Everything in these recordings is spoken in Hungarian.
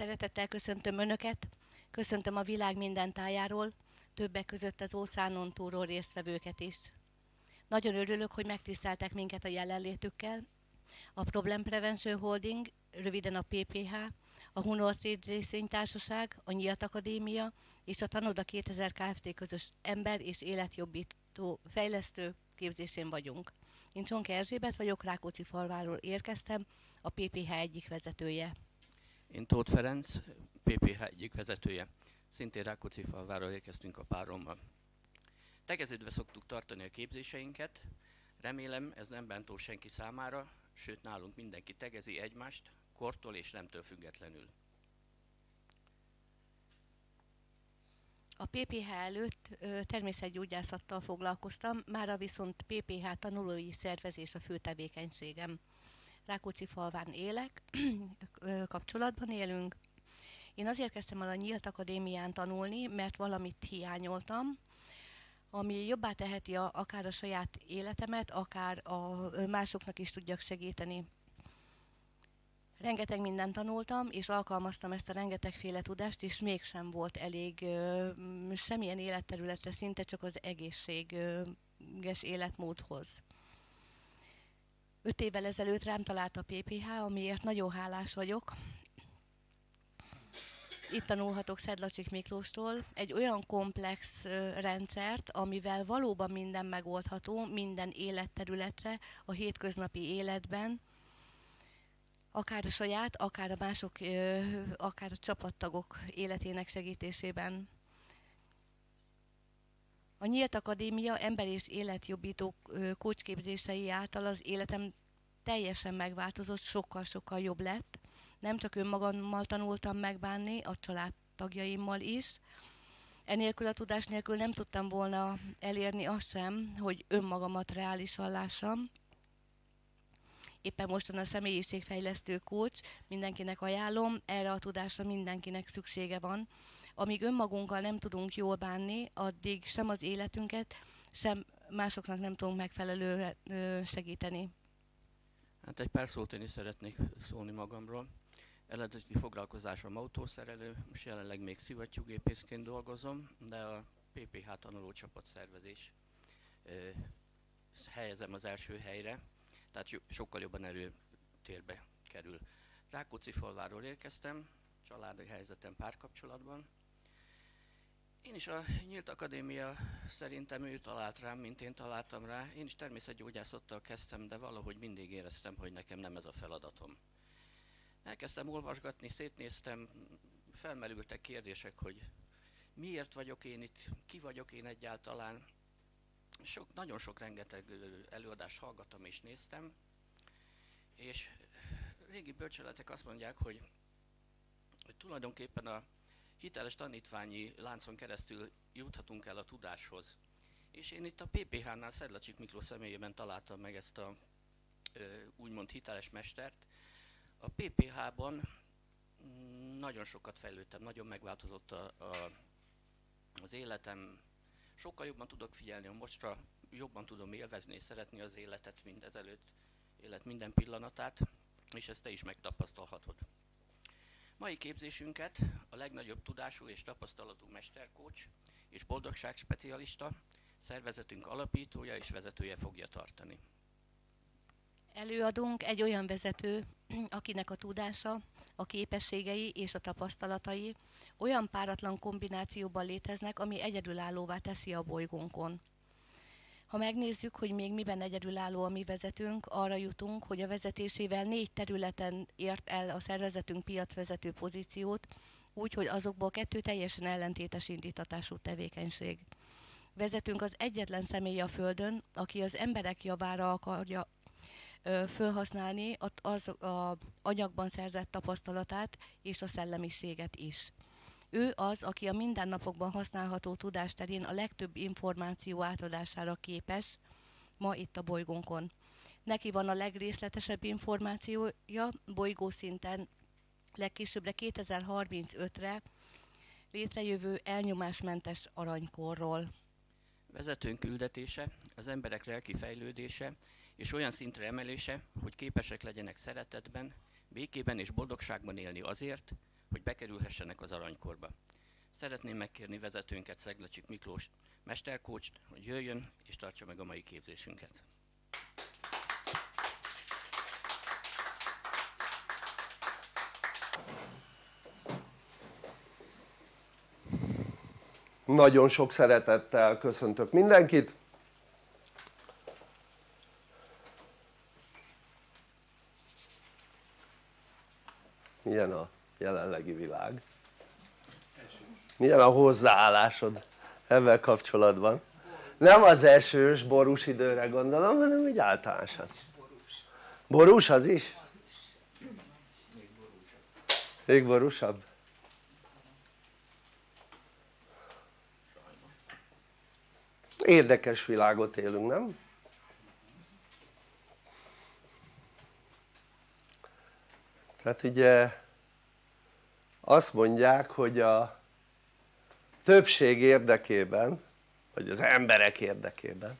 Szeretettel köszöntöm Önöket, köszöntöm a világ minden tájáról, többek között az óceánon túlról résztvevőket is. Nagyon örülök, hogy megtiszteltek minket a jelenlétükkel. A Problem Prevention Holding, röviden a PPH, a Hunor State Racing Társaság, a Nyílt Akadémia és a Tanoda 2000 Kft. közös ember és életjobbító fejlesztő képzésén vagyunk. Én Csonka Erzsébet vagyok, Rákóczi falváról érkeztem, a PPH egyik vezetője. Én Tóth Ferenc, PPH egyik vezetője. Szintén Rákóczi falváról érkeztünk a párommal. Tegeződve szoktuk tartani a képzéseinket. Remélem ez nem bántó senki számára, sőt nálunk mindenki tegezi egymást, kortól és nemtől függetlenül. A PPH előtt természetgyógyászattal foglalkoztam, mára viszont PPH tanulói szervezés a fő tevékenységem. Rákóczi falván élek, kapcsolatban élünk. Én azért kezdtem el a Nyílt Akadémián tanulni, mert valamit hiányoltam, ami jobbá teheti a, akár a saját életemet, akár a másoknak is tudjak segíteni. Rengeteg mindent tanultam, és alkalmaztam ezt a rengetegféle tudást, és mégsem volt elég ö, semmilyen életterületre, szinte csak az egészséges életmódhoz. Öt évvel ezelőtt rám talált a PPH, amiért nagyon hálás vagyok. Itt tanulhatok Szedlacsik Miklóstól egy olyan komplex rendszert, amivel valóban minden megoldható, minden életterületre, a hétköznapi életben, akár a saját, akár a mások, akár a csapattagok életének segítésében. A Nyílt Akadémia ember és életjobbító kócsképzései által az életem teljesen megváltozott, sokkal-sokkal jobb lett. Nem csak önmagammal tanultam megbánni, a családtagjaimmal is. Enélkül a tudás nélkül nem tudtam volna elérni azt sem, hogy önmagamat reálisan lássam. Éppen mostan a személyiségfejlesztő kócs, mindenkinek ajánlom, erre a tudásra mindenkinek szüksége van amíg önmagunkkal nem tudunk jól bánni, addig sem az életünket, sem másoknak nem tudunk megfelelő segíteni. Hát egy pár szót én is szeretnék szólni magamról. Eredeti foglalkozásom autószerelő, és jelenleg még szivattyúgépészként dolgozom, de a PPH tanulócsapat szervezés helyezem az első helyre, tehát sokkal jobban erőtérbe kerül. Rákóczi falváról érkeztem, családi helyzetem párkapcsolatban, én is a Nyílt Akadémia szerintem ő talált rám, mint én találtam rá. Én is természetgyógyászattal kezdtem, de valahogy mindig éreztem, hogy nekem nem ez a feladatom. Elkezdtem olvasgatni, szétnéztem, felmerültek kérdések, hogy miért vagyok én itt, ki vagyok én egyáltalán. Sok, nagyon sok rengeteg előadást hallgattam és néztem, és régi bölcseletek azt mondják, hogy, hogy tulajdonképpen a hiteles tanítványi láncon keresztül juthatunk el a tudáshoz. És én itt a PPH-nál Szedlacsik Miklós személyében találtam meg ezt a úgymond hiteles mestert. A PPH-ban mm, nagyon sokat fejlődtem, nagyon megváltozott a, a, az életem, sokkal jobban tudok figyelni a mostra, jobban tudom élvezni és szeretni az életet, mint ezelőtt élet minden pillanatát, és ezt te is megtapasztalhatod. Mai képzésünket a legnagyobb tudású és tapasztalatú mesterkócs és boldogság specialista, szervezetünk alapítója és vezetője fogja tartani. Előadunk egy olyan vezető, akinek a tudása, a képességei és a tapasztalatai olyan páratlan kombinációban léteznek, ami egyedülállóvá teszi a bolygónkon. Ha megnézzük, hogy még miben egyedülálló a mi vezetőnk, arra jutunk, hogy a vezetésével négy területen ért el a szervezetünk piacvezető pozíciót, úgy, hogy azokból kettő teljesen ellentétes indítatású tevékenység. Vezetünk az egyetlen személy a Földön, aki az emberek javára akarja ö, felhasználni az a anyagban szerzett tapasztalatát és a szellemiséget is. Ő az, aki a mindennapokban használható tudás terén a legtöbb információ átadására képes ma itt a bolygónkon. Neki van a legrészletesebb információja bolygószinten legkésőbbre 2035-re létrejövő elnyomásmentes aranykorról. Vezetőnk küldetése, az emberek lelki fejlődése és olyan szintre emelése, hogy képesek legyenek szeretetben, békében és boldogságban élni azért, hogy bekerülhessenek az aranykorba. Szeretném megkérni vezetőnket Szeglecsik Miklós mesterkócst, hogy jöjjön és tartsa meg a mai képzésünket. Nagyon sok szeretettel köszöntök mindenkit. Milyen a jelenlegi világ? Milyen a hozzáállásod ebben kapcsolatban? Nem az esős, borús időre gondolom, hanem úgy általánosan. Borús az is? Még borúsabb? Érdekes világot élünk, nem? Tehát ugye azt mondják, hogy a többség érdekében, vagy az emberek érdekében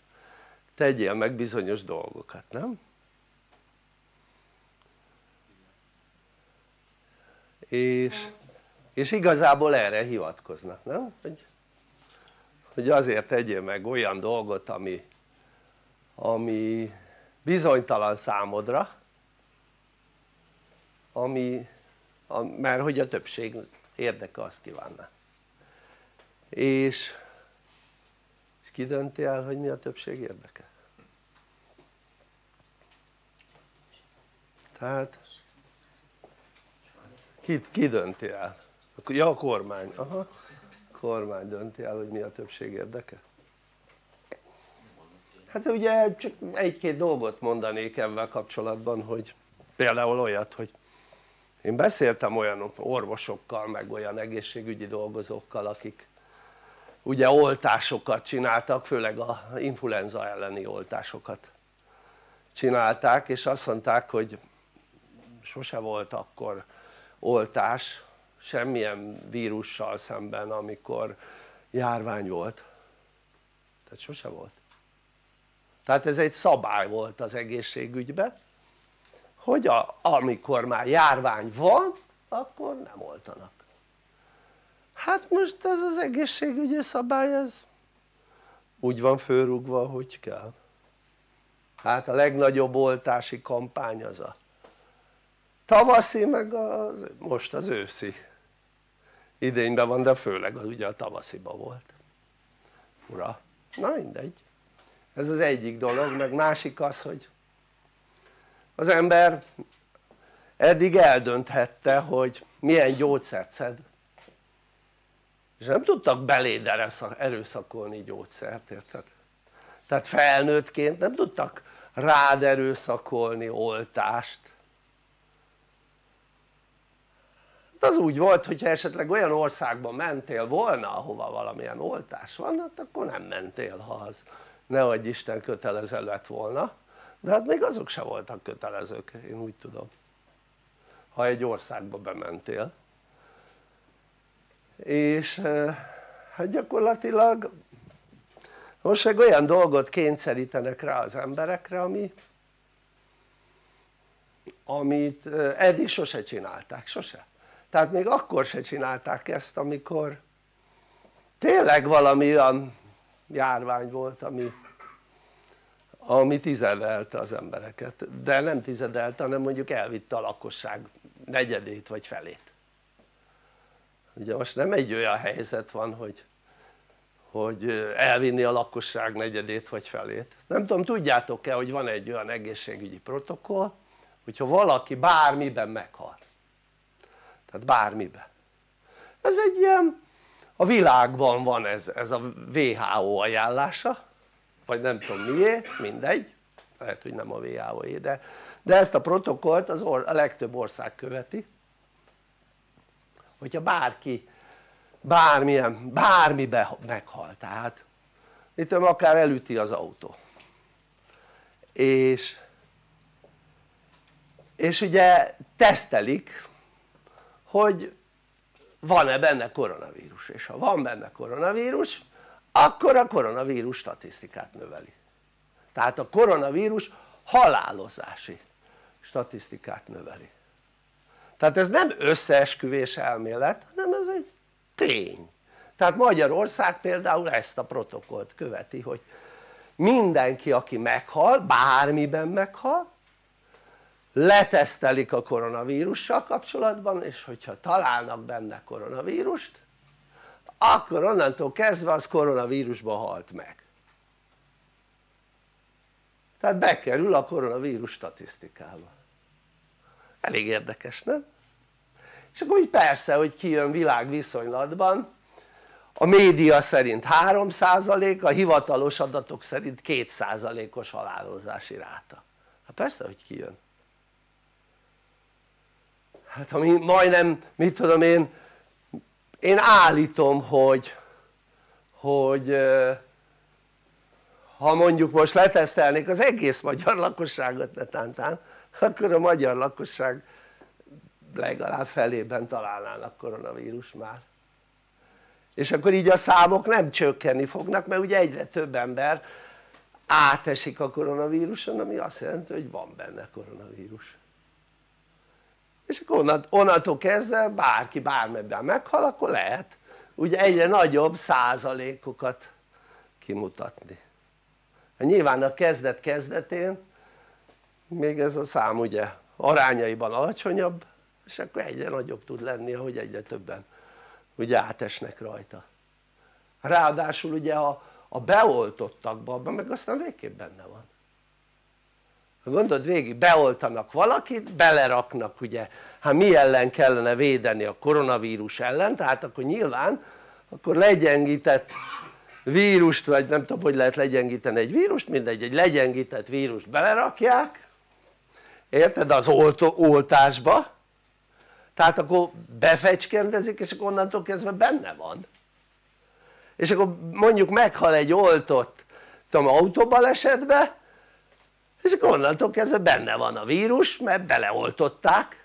tegyél meg bizonyos dolgokat, nem? És, és igazából erre hivatkoznak, nem? Hogy hogy azért tegyél meg olyan dolgot ami, ami bizonytalan számodra ami, mert hogy a többség érdeke azt kívánná és, és ki dönti el hogy mi a többség érdeke? tehát ki, ki dönti el? ja a kormány, aha kormány dönti el hogy mi a többség érdeke? hát ugye csak egy-két dolgot mondanék ebben kapcsolatban hogy például olyat hogy én beszéltem olyan orvosokkal meg olyan egészségügyi dolgozókkal akik ugye oltásokat csináltak főleg a influenza elleni oltásokat csinálták és azt mondták hogy sose volt akkor oltás semmilyen vírussal szemben amikor járvány volt. Tehát sose volt. Tehát ez egy szabály volt az egészségügyben hogy a, amikor már járvány van akkor nem oltanak. Hát most ez az egészségügyi szabály ez úgy van fölrúgva hogy kell. Hát a legnagyobb oltási kampány az a tavaszi meg az, most az őszi idényben van de főleg az ugye a tavasziban volt. Ura, na mindegy. Ez az egyik dolog, meg másik az hogy az ember eddig eldönthette hogy milyen gyógyszert szed. És nem tudtak beléd erőszakolni gyógyszert, érted? tehát felnőttként nem tudtak rád erőszakolni oltást. Az úgy volt hogyha esetleg olyan országba mentél volna ahova valamilyen oltás van hát akkor nem mentél ha az ne adj Isten kötelező lett volna de hát még azok se voltak kötelezők én úgy tudom. Ha egy országba bementél. És eh, hát gyakorlatilag most meg olyan dolgot kényszerítenek rá az emberekre ami amit eh, eddig sose csinálták, sose. Tehát még akkor se csinálták ezt amikor tényleg valami olyan járvány volt ami, ami tizedelte az embereket. De nem tizedelte hanem mondjuk elvitte a lakosság negyedét vagy felét. Ugye most nem egy olyan helyzet van hogy hogy elvinni a lakosság negyedét vagy felét. Nem tudom tudjátok-e hogy van egy olyan egészségügyi protokoll hogyha valaki bármiben meghal. Tehát bármiben. Ez egy ilyen a világban van ez, ez a WHO ajánlása vagy nem tudom miért, mindegy. Lehet hogy nem a who de, de ezt a protokollt az or, a legtöbb ország követi. Hogyha bárki bármilyen, bármibe meghal tehát itt akár elüti az autó. És és ugye tesztelik hogy van-e benne koronavírus. És ha van benne koronavírus akkor a koronavírus statisztikát növeli. Tehát a koronavírus halálozási statisztikát növeli. Tehát ez nem összeesküvés elmélet hanem ez egy tény. Tehát Magyarország például ezt a protokollt követi hogy mindenki aki meghal, bármiben meghal letesztelik a koronavírussal kapcsolatban és hogyha találnak benne koronavírust akkor onnantól kezdve az koronavírusba halt meg. Tehát bekerül a koronavírus statisztikába. Elég érdekes nem? és akkor úgy persze hogy kijön világviszonylatban a média szerint 3% a hivatalos adatok szerint 2%-os halálozási ráta. Hát persze hogy kijön. Hát ami majdnem mit tudom én én állítom hogy hogy ha mondjuk most letesztelnék az egész magyar lakosságot netántán akkor a magyar lakosság legalább felében találnának koronavírus már. És akkor így a számok nem csökkenni fognak mert ugye egyre több ember átesik a koronavíruson ami azt jelenti hogy van benne koronavírus és akkor onnantól kezdve bárki bármebben meghal akkor lehet ugye egyre nagyobb százalékokat kimutatni. Hát nyilván a kezdet kezdetén még ez a szám ugye arányaiban alacsonyabb és akkor egyre nagyobb tud lenni ahogy egyre többen ugye átesnek rajta. Ráadásul ugye a, a beoltottakban meg aztán végképp benne van gondold végig beoltanak valakit beleraknak ugye. Hát mi ellen kellene védeni a koronavírus ellen? Tehát akkor nyilván akkor legyengített vírust vagy nem tudom hogy lehet legyengíteni egy vírust mindegy egy legyengített vírust belerakják érted az oltó, oltásba. Tehát akkor befecskendezik és akkor onnantól kezdve benne van. És akkor mondjuk meghal egy oltott tudom autóbalesetbe és akkor onnantól kezdve benne van a vírus mert beleoltották.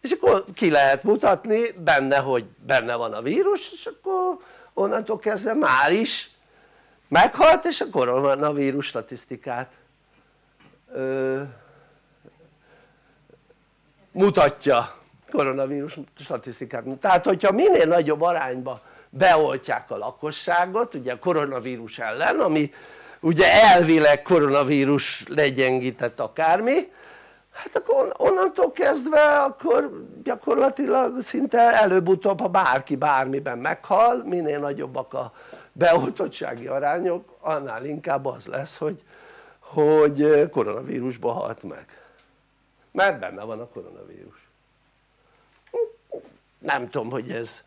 És akkor ki lehet mutatni benne hogy benne van a vírus és akkor onnantól kezdve már is meghalt és a koronavírus statisztikát. Ö, mutatja koronavírus statisztikát. Tehát hogyha minél nagyobb arányba beoltják a lakosságot ugye a koronavírus ellen ami ugye elvileg koronavírus legyengített akármi hát akkor onnantól kezdve akkor gyakorlatilag szinte előbb-utóbb ha bárki bármiben meghal minél nagyobbak a beoltottsági arányok annál inkább az lesz hogy, hogy koronavírusba halt meg. Mert benne van a koronavírus. Nem tudom hogy ez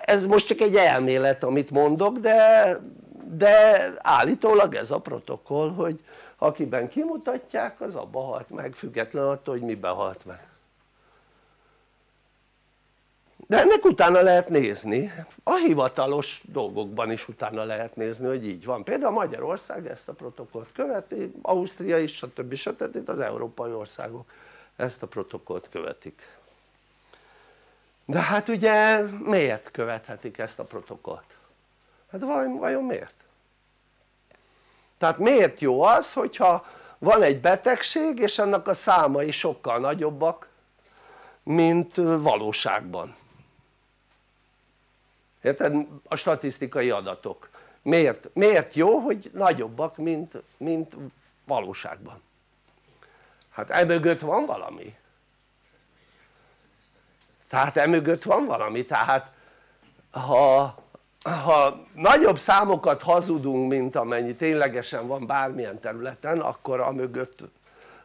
ez most csak egy elmélet amit mondok de de állítólag ez a protokoll hogy akiben kimutatják az abba halt meg független attól hogy miben halt meg de ennek utána lehet nézni a hivatalos dolgokban is utána lehet nézni hogy így van például Magyarország ezt a protokollt követi Ausztria is stb. stb. az európai országok ezt a protokollt követik de hát ugye miért követhetik ezt a protokollt? Hát vajon, vajon miért? tehát miért jó az hogyha van egy betegség és annak a számai sokkal nagyobbak mint valóságban érted? a statisztikai adatok miért, miért jó hogy nagyobbak mint, mint valóságban hát emögött van valami tehát emögött van valami tehát ha ha nagyobb számokat hazudunk mint amennyi ténylegesen van bármilyen területen akkor a mögött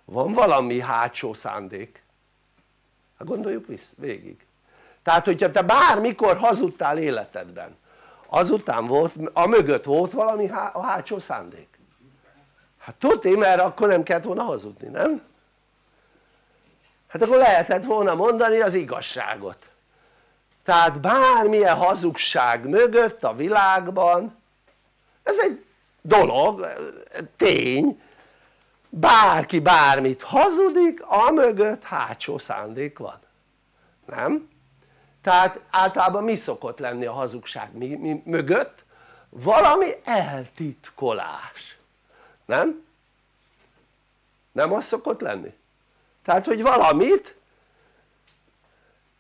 van valami hátsó szándék. Hát gondoljuk vissza végig. Tehát hogyha te bármikor hazudtál életedben azután volt, a mögött volt valami há, a hátsó szándék. Hát tudni mert akkor nem kellett volna hazudni nem? hát akkor lehetett volna mondani az igazságot tehát bármilyen hazugság mögött a világban ez egy dolog, tény bárki bármit hazudik a mögött hátsó szándék van nem? tehát általában mi szokott lenni a hazugság mi, mi mögött? valami eltitkolás nem? nem az szokott lenni? tehát hogy valamit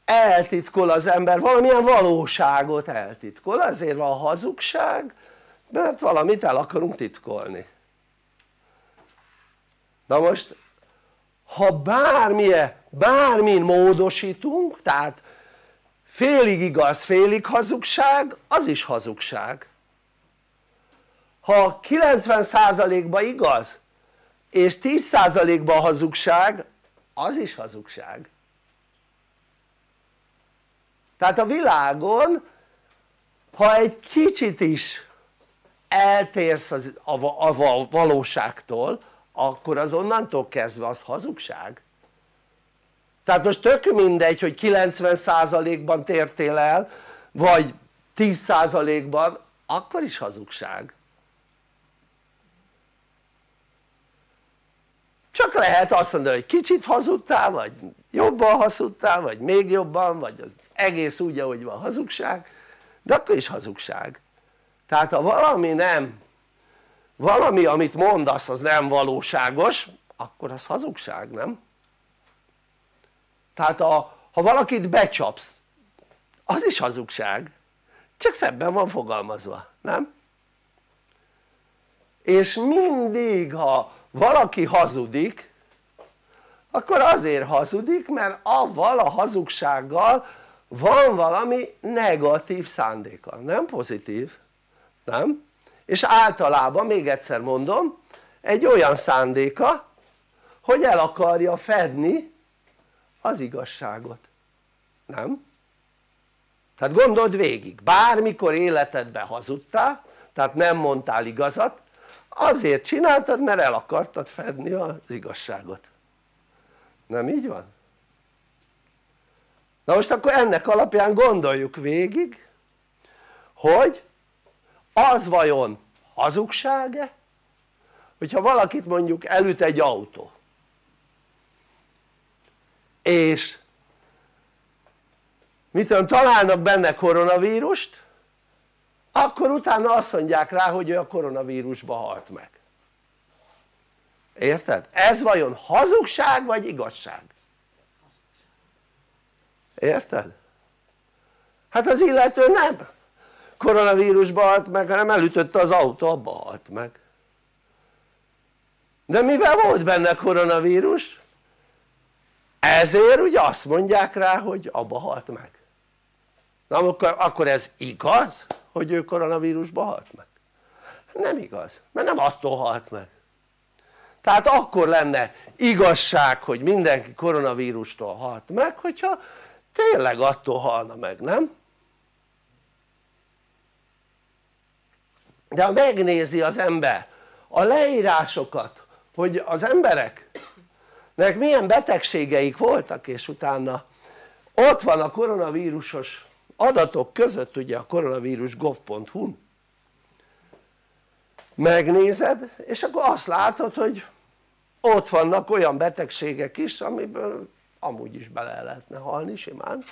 eltitkol az ember, valamilyen valóságot eltitkol, ezért van hazugság, mert valamit el akarunk titkolni. Na most, ha bármilyen, bármin módosítunk, tehát félig igaz, félig hazugság, az is hazugság. Ha 90%-ban igaz, és 10%-ban hazugság, az is hazugság tehát a világon ha egy kicsit is eltérsz az, a, a, a valóságtól akkor az onnantól kezdve az hazugság. Tehát most tök mindegy hogy 90%-ban tértél el vagy 10%-ban akkor is hazugság. Csak lehet azt mondani hogy kicsit hazudtál vagy jobban hazudtál vagy még jobban vagy az egész úgy ahogy van hazugság de akkor is hazugság tehát ha valami nem valami amit mondasz az nem valóságos akkor az hazugság nem? tehát a, ha valakit becsapsz az is hazugság csak szebben van fogalmazva, nem? és mindig ha valaki hazudik akkor azért hazudik mert avval a hazugsággal van valami negatív szándéka, nem pozitív, nem? és általában még egyszer mondom egy olyan szándéka hogy el akarja fedni az igazságot, nem? tehát gondold végig, bármikor életedben hazudtál tehát nem mondtál igazat azért csináltad mert el akartad fedni az igazságot nem így van? Na most akkor ennek alapján gondoljuk végig hogy az vajon hazugság-e hogyha valakit mondjuk elüt egy autó és mit tudom találnak benne koronavírust akkor utána azt mondják rá hogy ő a koronavírusba halt meg érted? ez vajon hazugság vagy igazság? Érted? hát az illető nem. Koronavírusba halt meg hanem elütötte az autó abba halt meg. De mivel volt benne koronavírus? Ezért ugye azt mondják rá hogy abba halt meg. Na akkor, akkor ez igaz hogy ő koronavírusba halt meg? nem igaz mert nem attól halt meg. Tehát akkor lenne igazság hogy mindenki koronavírustól halt meg hogyha tényleg attól halna meg, nem? de ha megnézi az ember a leírásokat hogy az embereknek milyen betegségeik voltak és utána ott van a koronavírusos adatok között ugye a koronavírus.gov.hu megnézed és akkor azt látod hogy ott vannak olyan betegségek is amiből amúgy is bele lehetne halni simán.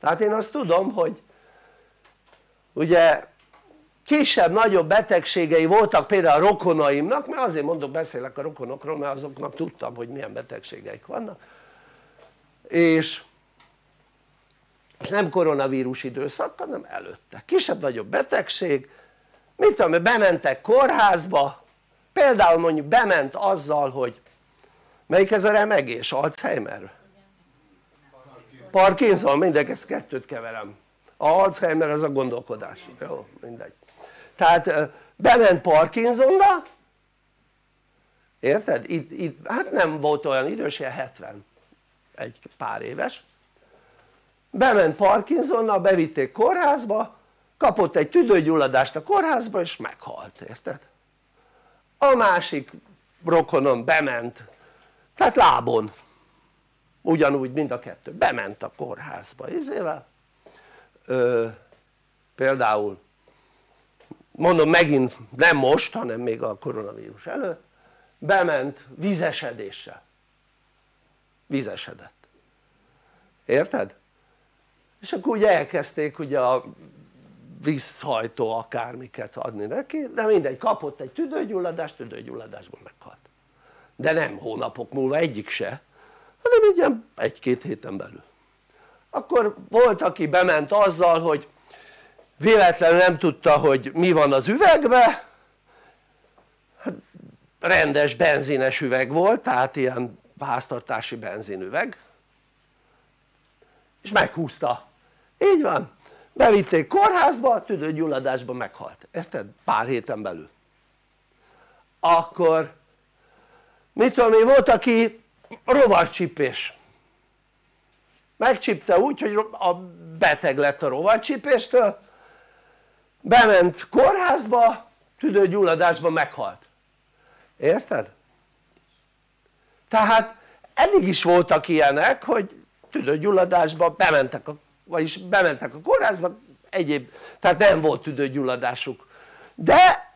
Tehát én azt tudom hogy ugye kisebb-nagyobb betegségei voltak például a rokonaimnak mert azért mondok beszélek a rokonokról mert azoknak tudtam hogy milyen betegségeik vannak. És, és nem koronavírus időszak hanem előtte. Kisebb-nagyobb betegség. Mit tudom bementek kórházba például mondjuk bement azzal hogy melyik ez a remegés? Alzheimer? Parkinson, mindegy, ezt kettőt keverem a Alzheimer az a gondolkodás, jó mindegy tehát bement Parkinsonba érted? Itt, itt, hát nem volt olyan idős, ilyen 70 egy pár éves bement Parkinsonnal, bevitték kórházba kapott egy tüdőgyulladást a kórházba és meghalt, érted? a másik rokonom bement tehát lábon. Ugyanúgy mind a kettő. Bement a kórházba izével. Ö, például mondom megint nem most hanem még a koronavírus előtt bement vizesedéssel. Vizesedett. Érted? és akkor ugye elkezdték ugye a vízhajtó akármiket adni neki de mindegy kapott egy tüdőgyulladást, tüdőgyulladásból meghalt de nem hónapok múlva egyik se hanem így ilyen egy-két héten belül. Akkor volt aki bement azzal hogy véletlenül nem tudta hogy mi van az üvegbe. Hát rendes benzines üveg volt tehát ilyen háztartási benzinüveg és meghúzta. Így van. Bevitték kórházba tüdőgyulladásba meghalt. Érted? pár héten belül. Akkor mit tudom én volt aki rovarcsipés megcsipte úgy hogy a beteg lett a rovarcsipéstől bement kórházba tüdőgyulladásban meghalt. Érted? tehát eddig is voltak ilyenek hogy tüdőgyulladásba bementek a, vagyis bementek a kórházba egyéb, tehát nem volt tüdőgyulladásuk de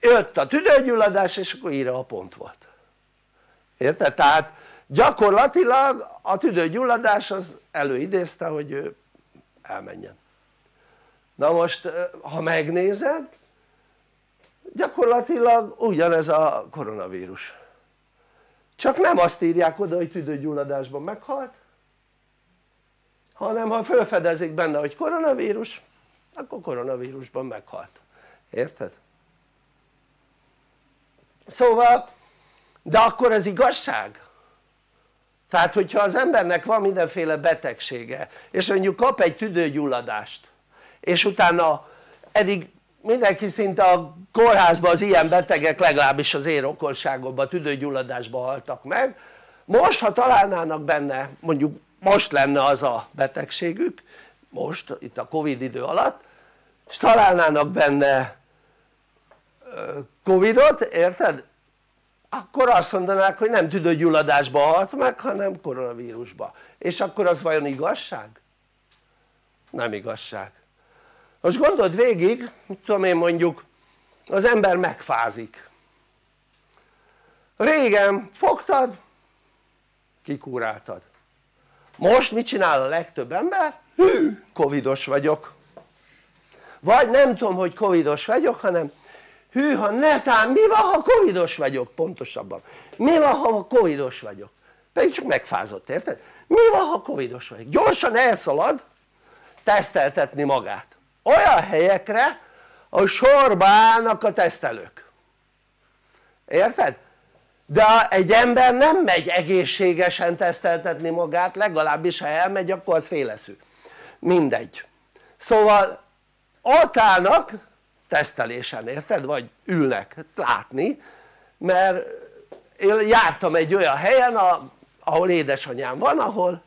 jött a tüdőgyulladás és akkor írja a pont volt érted? tehát gyakorlatilag a tüdőgyulladás az előidézte hogy ő elmenjen na most ha megnézed gyakorlatilag ugyanez a koronavírus csak nem azt írják oda hogy tüdőgyulladásban meghalt hanem ha felfedezik benne hogy koronavírus akkor koronavírusban meghalt, érted? szóval de akkor ez igazság? tehát hogyha az embernek van mindenféle betegsége és mondjuk kap egy tüdőgyulladást és utána eddig mindenki szinte a kórházban az ilyen betegek legalábbis az én okolságomban tüdőgyulladásban haltak meg most ha találnának benne mondjuk most lenne az a betegségük most itt a covid idő alatt és találnának benne covidot érted? Akkor azt mondanák hogy nem tüdőgyulladásba halt meg hanem koronavírusba. És akkor az vajon igazság? nem igazság. Most gondold végig mit tudom én mondjuk az ember megfázik. Régen fogtad kikúráltad. Most mit csinál a legtöbb ember? hű covidos vagyok. Vagy nem tudom hogy covidos vagyok hanem hűha netán mi van ha covidos vagyok? Pontosabban. Mi van ha covidos vagyok? Pedig csak megfázott érted? mi van ha covidos vagyok? gyorsan elszalad teszteltetni magát. Olyan helyekre ahol sorba állnak a tesztelők. Érted? de egy ember nem megy egészségesen teszteltetni magát legalábbis ha elmegy akkor az féleszű. Mindegy. Szóval ott állnak tesztelésen érted? vagy ülnek látni mert én jártam egy olyan helyen ahol édesanyám van ahol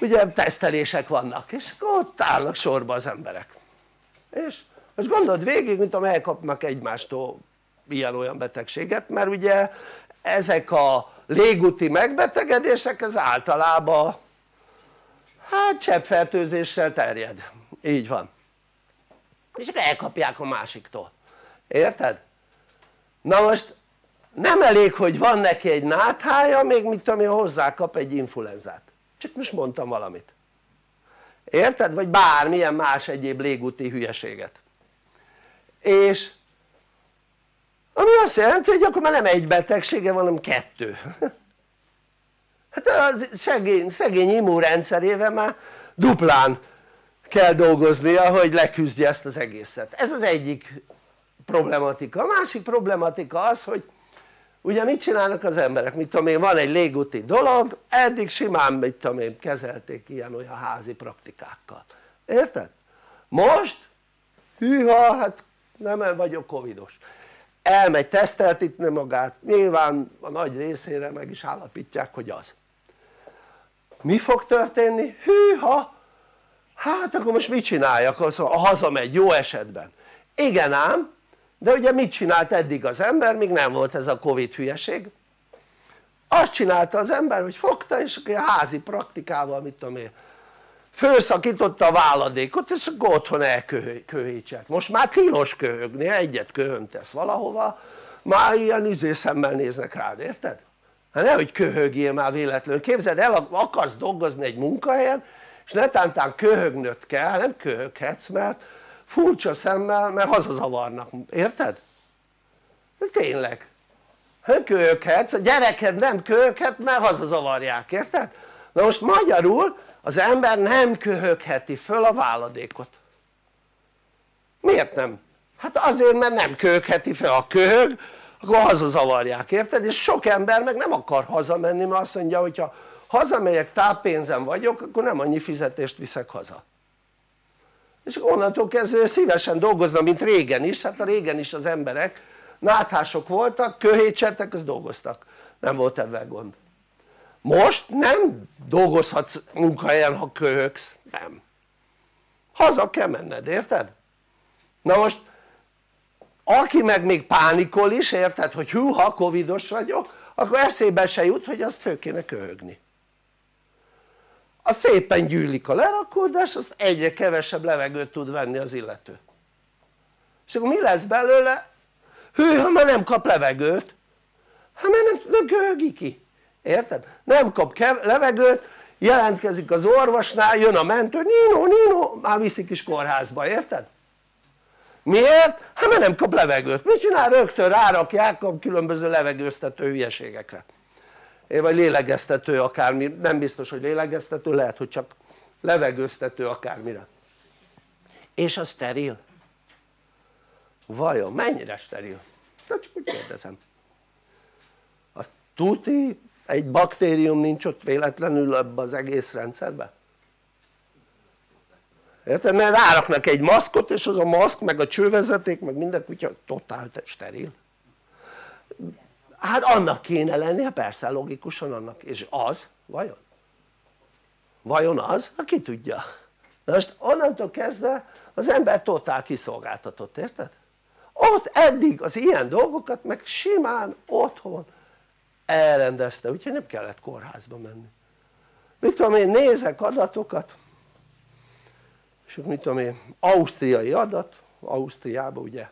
ugye tesztelések vannak és ott állnak sorba az emberek. És most gondold végig mint amely elkapnak egymástól ilyen-olyan betegséget mert ugye ezek a légúti megbetegedések az általában hát cseppfertőzéssel terjed, így van és elkapják a másiktól, érted? na most nem elég hogy van neki egy náthája még mit tudom én hozzákap egy influenzát. Csak most mondtam valamit. Érted? vagy bármilyen más egyéb légúti hülyeséget. És ami azt jelenti hogy akkor már nem egy betegsége van hanem kettő. Hát az szegény, szegény immunrendszerével már duplán kell dolgoznia hogy leküzdje ezt az egészet. Ez az egyik problematika, a másik problematika az hogy ugye mit csinálnak az emberek, mit tudom én van egy légúti dolog eddig simán mit tudom én kezelték ilyen olyan házi praktikákkal, érted? most hűha hát nem vagyok covidos. Elmegy teszteltetni magát, nyilván a nagy részére meg is állapítják hogy az. Mi fog történni? hűha hát akkor most mit csináljak? Ha hazamegy jó esetben igen ám de ugye mit csinált eddig az ember míg nem volt ez a covid hülyeség azt csinálta az ember hogy fogta és akkor házi praktikával mit tudom én fölszakította a váladékot és akkor otthon elköhítselt most már tilos köhögni, egyet köhöntesz valahova már ilyen üzészemmel néznek rád, érted? hát nehogy köhögjél már véletlenül, képzeld el akarsz dolgozni egy munkahelyen és netántán köhögnöd kell, nem köhöghetsz mert furcsa szemmel mert hazazavarnak, érted? de tényleg köhöghetsz, a gyereked nem köhöghet mert hazazavarják, érted? na most magyarul az ember nem köhögheti föl a váladékot miért nem? hát azért mert nem köhögheti fel a köhög akkor hazazavarják érted? és sok ember meg nem akar hazamenni mert azt mondja hogyha hazamegyek táppénzen vagyok akkor nem annyi fizetést viszek haza. És onnantól kezdve szívesen dolgozna mint régen is, hát a régen is az emberek náthások voltak, köhétsetek, az dolgoztak, nem volt ebben gond. Most nem dolgozhatsz munkahelyen ha köhögsz, nem. Haza kell menned, érted? na most aki meg még pánikol is, érted, hogy hűha covidos vagyok akkor eszébe se jut hogy azt föl kéne köhögni a szépen gyűlik a lerakódás azt egyre kevesebb levegőt tud venni az illető és akkor mi lesz belőle? hűha már nem kap levegőt hát mert nem, nem köhögi ki érted? nem kap levegőt jelentkezik az orvosnál jön a mentő Nino Nino már viszik is kórházba érted? miért? hát mert nem kap levegőt mit csinál? rögtön rárakják a különböző levegőztető hülyeségekre vagy lélegeztető akármi, nem biztos hogy lélegeztető, lehet hogy csak levegőztető akármire és az steril vajon mennyire steril? na csak úgy kérdezem azt tuti egy baktérium nincs ott véletlenül ebbe az egész rendszerben? érted? mert ráraknak egy maszkot és az a maszk meg a csővezeték meg minden kutya totál steril hát annak kéne lennie persze logikusan annak és az vajon? vajon az? hát ki tudja na most onnantól kezdve az ember totál kiszolgáltatott érted? ott eddig az ilyen dolgokat meg simán otthon elrendezte úgyhogy nem kellett kórházba menni mit tudom én nézek adatokat és mit tudom én ausztriai adat Ausztriában ugye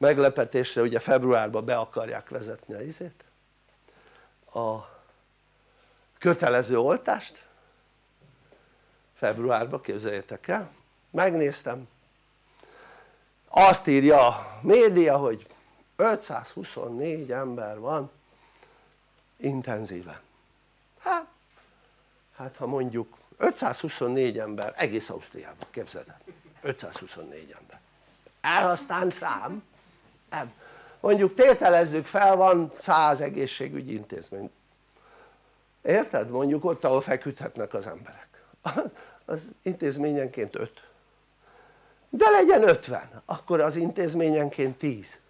meglepetésre ugye februárban be akarják vezetni a izét a kötelező oltást. Februárban képzeljétek el. Megnéztem. Azt írja a média hogy 524 ember van intenzíven. Hát, hát ha mondjuk 524 ember egész Ausztriában képzeld el 524 ember. El aztán szám nem. Mondjuk tételezzük fel van 100 egészségügyi intézmény. Érted? mondjuk ott ahol feküdhetnek az emberek. Az intézményenként 5 de legyen 50 akkor az intézményenként 10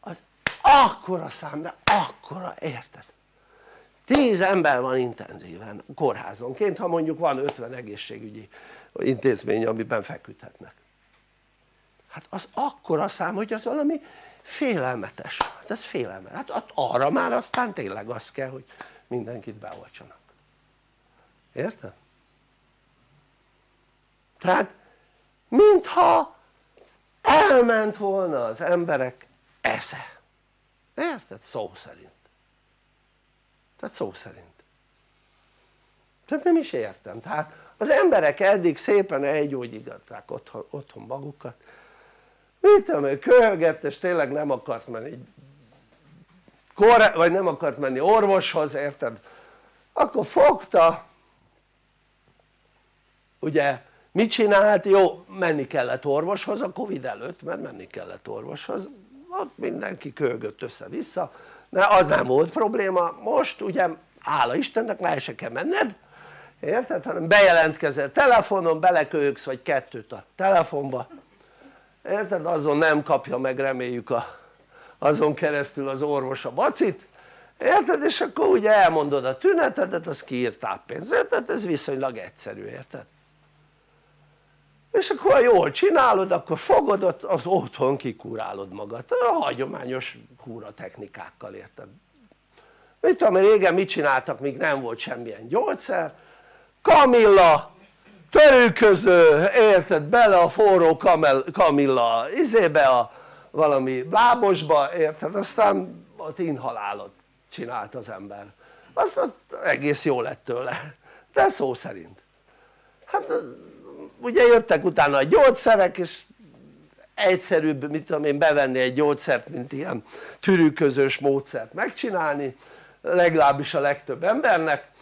az akkora szám de akkora érted? 10 ember van intenzíven kórházonként ha mondjuk van 50 egészségügyi intézmény amiben feküdhetnek hát az akkora szám hogy az valami félelmetes, hát ez félelmetes, hát, arra már aztán tényleg az kell hogy mindenkit beoltsanak. Érted? tehát mintha elment volna az emberek esze. Érted? szó szerint. Tehát szó szerint. Tehát nem is értem, tehát az emberek eddig szépen elgyógyították otthon, otthon magukat mit tudom ő köhögett és tényleg nem akart menni. Kor, vagy nem akart menni orvoshoz érted? Akkor fogta. Ugye mit csinált? jó menni kellett orvoshoz a covid előtt mert menni kellett orvoshoz. Ott mindenki köhögött össze-vissza. De az nem volt probléma. Most ugye hála Istennek már se kell menned. Érted? hanem bejelentkezel telefonon beleköhögsz vagy kettőt a telefonba érted? azon nem kapja meg reméljük a, azon keresztül az orvos a bacit érted? és akkor ugye elmondod a tünetedet az kiír táppénzt érted? ez viszonylag egyszerű érted? és akkor ha jól csinálod akkor fogod az otthon kikúrálod magad a hagyományos kúra technikákkal érted? mit tudom régen mit csináltak míg nem volt semmilyen gyógyszer kamilla törőköző érted bele a forró kamel, kamilla izébe a valami lábosba érted aztán ott inhalálod csinált az ember. Aztán egész jó lett tőle de szó szerint. Hát ugye jöttek utána a gyógyszerek és egyszerűbb mit tudom én bevenni egy gyógyszert mint ilyen tűrűközös módszert megcsinálni legalábbis a legtöbb embernek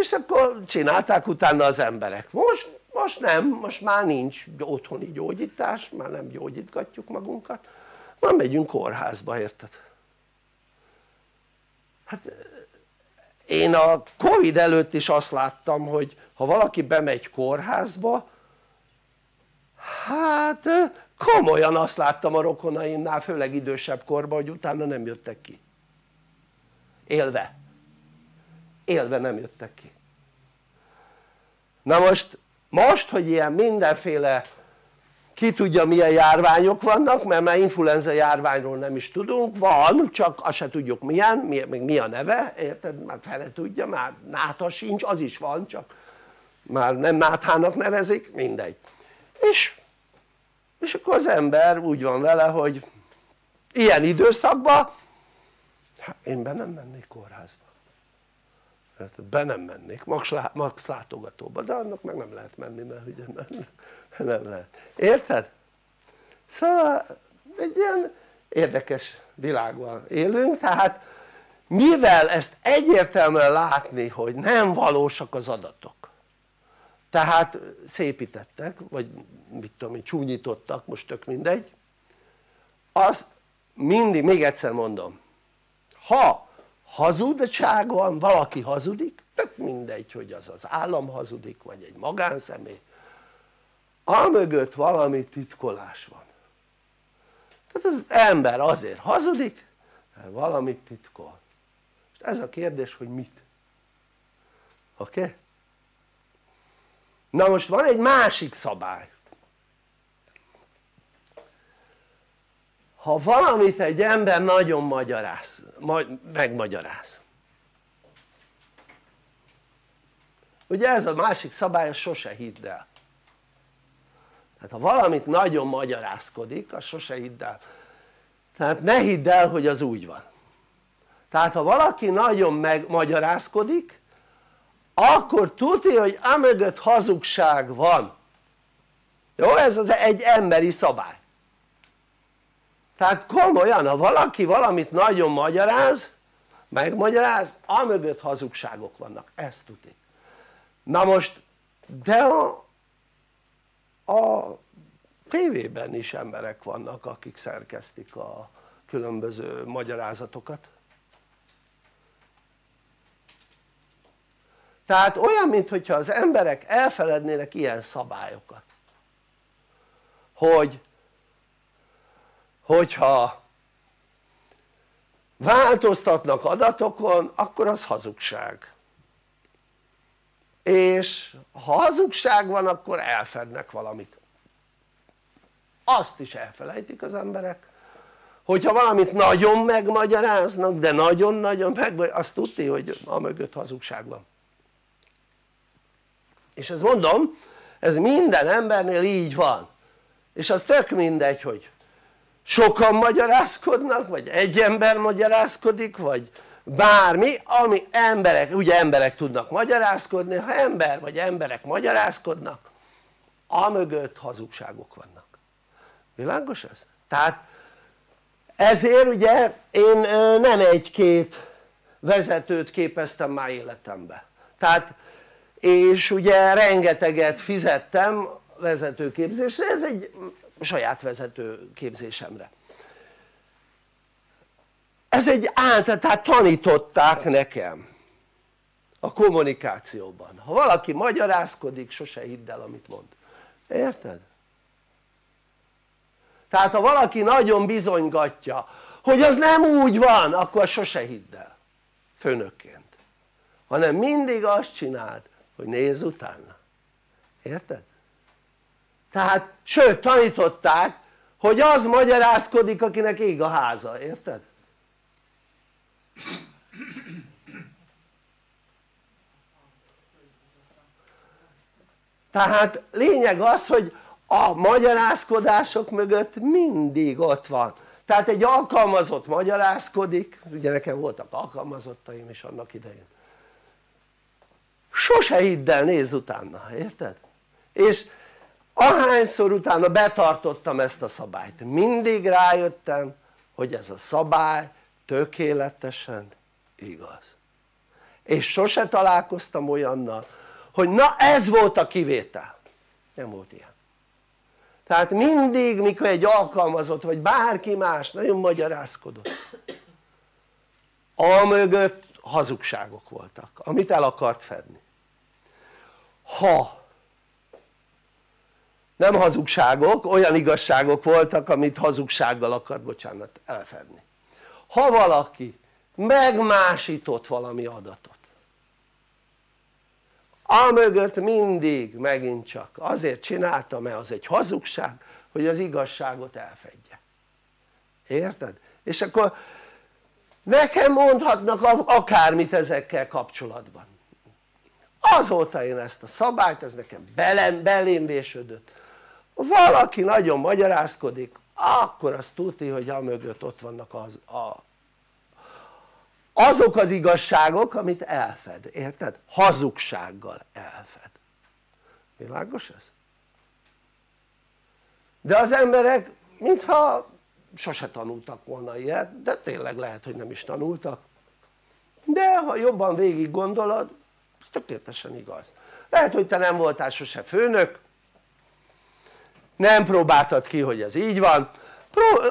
és akkor csinálták utána az emberek. Most, most nem, most már nincs otthoni gyógyítás, már nem gyógyítgatjuk magunkat. Már megyünk kórházba érted? hát én a Covid előtt is azt láttam hogy ha valaki bemegy kórházba hát komolyan azt láttam a rokonaimnál főleg idősebb korban hogy utána nem jöttek ki. Élve. Élve nem jöttek ki. Na most most hogy ilyen mindenféle ki tudja milyen járványok vannak mert már influenza járványról nem is tudunk, van csak azt se tudjuk milyen, mi, még mi a neve, érted? már fele tudja, már nátha sincs, az is van csak már nem náthának nevezik, mindegy és, és akkor az ember úgy van vele hogy ilyen időszakban hát én be nem mennék kórházba hát be nem mennék, max, max látogatóba, de annak meg nem lehet menni mert ugye nem, nem lehet, érted? szóval egy ilyen érdekes világban élünk tehát mivel ezt egyértelműen látni hogy nem valósak az adatok tehát szépítettek vagy mit tudom én csúnyítottak most tök mindegy az mindig még egyszer mondom ha hazudságon valaki hazudik tök mindegy hogy az az állam hazudik vagy egy magánszemély amögött valami titkolás van tehát az ember azért hazudik mert valamit titkol és ez a kérdés hogy mit oké? Okay? na most van egy másik szabály ha valamit egy ember nagyon magyaráz, megmagyaráz. Ugye ez a másik szabály, sose hidd el. Tehát ha valamit nagyon magyarázkodik, az sose hidd el. Tehát ne hidd el hogy az úgy van. Tehát ha valaki nagyon megmagyarázkodik akkor tudja hogy amögött hazugság van. Jó? ez az egy emberi szabály tehát komolyan ha valaki valamit nagyon magyaráz megmagyaráz amögött hazugságok vannak. Ezt tudni. Na most de a, a tévében is emberek vannak akik szerkesztik a különböző magyarázatokat. Tehát olyan mintha az emberek elfelednének ilyen szabályokat hogy hogyha változtatnak adatokon akkor az hazugság. És ha hazugság van akkor elfednek valamit. Azt is elfelejtik az emberek. Hogyha valamit nagyon megmagyaráznak de nagyon-nagyon meg azt tudni hogy a mögött hazugság van. És ez mondom ez minden embernél így van. És az tök mindegy hogy sokan magyarázkodnak vagy egy ember magyarázkodik vagy bármi ami emberek, ugye emberek tudnak magyarázkodni, ha ember vagy emberek magyarázkodnak amögött hazugságok vannak. Világos ez? tehát ezért ugye én nem egy-két vezetőt képeztem már életemben tehát és ugye rengeteget fizettem vezetőképzésre, ez egy saját vezető képzésemre. Ez egy által, tehát tanították nekem a kommunikációban. Ha valaki magyarázkodik sose hidd el amit mond. Érted? tehát ha valaki nagyon bizonygatja hogy az nem úgy van akkor sose hidd el főnökként. Hanem mindig azt csináld hogy nézz utána. Érted? Tehát sőt tanították hogy az magyarázkodik akinek ég a háza, érted? tehát lényeg az hogy a magyarázkodások mögött mindig ott van tehát egy alkalmazott magyarázkodik ugye nekem voltak alkalmazottaim is annak idején sose hidd el, nézz utána, érted? és ahányszor utána betartottam ezt a szabályt mindig rájöttem hogy ez a szabály tökéletesen igaz. És sose találkoztam olyannal hogy na ez volt a kivétel. Nem volt ilyen. Tehát mindig mikor egy alkalmazott vagy bárki más nagyon magyarázkodott amögött hazugságok voltak amit el akart fedni. Ha nem hazugságok, olyan igazságok voltak amit hazugsággal akart bocsánat elfedni. Ha valaki megmásított valami adatot amögött mindig megint csak azért csinálta mert az egy hazugság hogy az igazságot elfedje. Érted? és akkor nekem mondhatnak akármit ezekkel kapcsolatban. Azóta én ezt a szabályt, ez nekem belem, belém vésődött valaki nagyon magyarázkodik akkor azt tudni hogy amögött ott vannak az, a, azok az igazságok amit elfed, érted? hazugsággal elfed világos ez? de az emberek mintha sose tanultak volna ilyet de tényleg lehet hogy nem is tanultak de ha jobban végig gondolod ez tökéletesen igaz lehet hogy te nem voltál sose főnök nem próbáltad ki hogy ez így van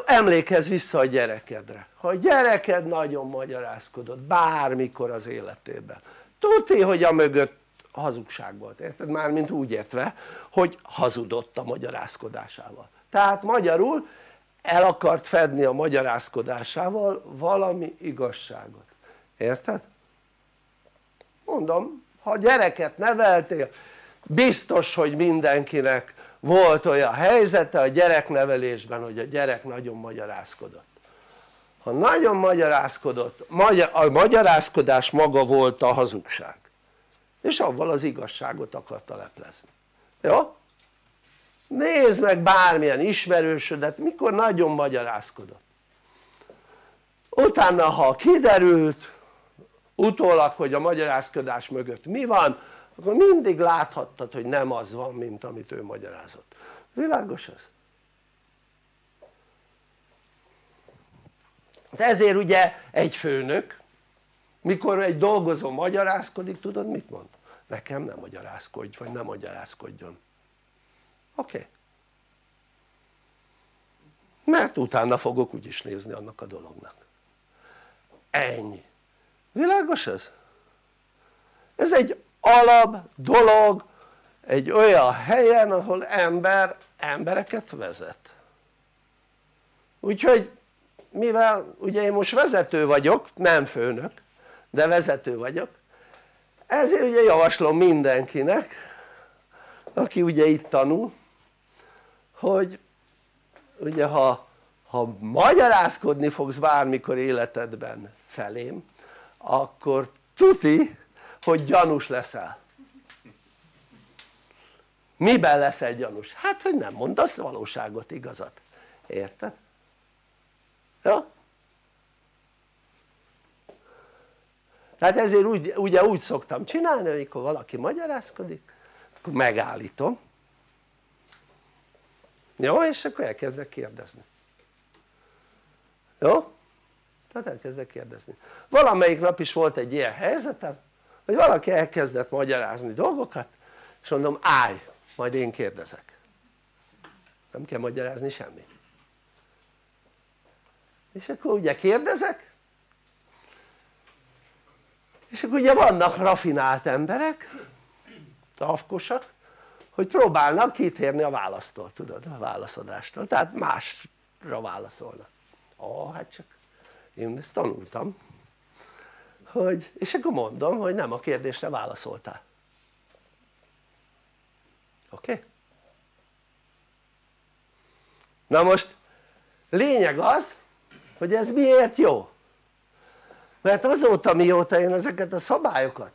emlékezz vissza a gyerekedre ha a gyereked nagyon magyarázkodott bármikor az életében tudti hogy a mögött hazugság volt, érted? mármint úgy értve hogy hazudott a magyarázkodásával tehát magyarul el akart fedni a magyarázkodásával valami igazságot, érted? mondom ha gyereket neveltél biztos hogy mindenkinek volt olyan helyzete a gyereknevelésben hogy a gyerek nagyon magyarázkodott. Ha nagyon magyarázkodott, a magyarázkodás maga volt a hazugság. És avval az igazságot akarta leplezni, jó? nézd meg bármilyen ismerősödet mikor nagyon magyarázkodott. Utána ha kiderült utólag hogy a magyarázkodás mögött mi van akkor mindig láthattad hogy nem az van mint amit ő magyarázott világos ez? de ezért ugye egy főnök mikor egy dolgozó magyarázkodik tudod mit mond? nekem nem magyarázkodj vagy nem magyarázkodjon oké okay. mert utána fogok úgyis nézni annak a dolognak ennyi világos ez? ez egy alap dolog egy olyan helyen ahol ember embereket vezet. Úgyhogy mivel ugye én most vezető vagyok nem főnök de vezető vagyok ezért ugye javaslom mindenkinek aki ugye itt tanul hogy ugye ha, ha magyarázkodni fogsz bármikor életedben felém akkor tuti hogy gyanús leszel miben leszel gyanús? hát hogy nem mondasz valóságot, igazat, érted? ja? tehát ezért úgy, ugye úgy szoktam csinálni amikor valaki magyarázkodik akkor megállítom jó? és akkor elkezdek kérdezni jó? tehát elkezdek kérdezni valamelyik nap is volt egy ilyen helyzetem hogy valaki elkezdett magyarázni dolgokat és mondom állj majd én kérdezek. Nem kell magyarázni semmit. És akkor ugye kérdezek és akkor ugye vannak rafinált emberek tafkosak hogy próbálnak kitérni a választól tudod a válaszadástól. Tehát másra válaszolnak. Ó hát csak én ezt tanultam hogy, és akkor mondom hogy nem a kérdésre válaszoltál oké? Okay? na most lényeg az hogy ez miért jó? mert azóta mióta én ezeket a szabályokat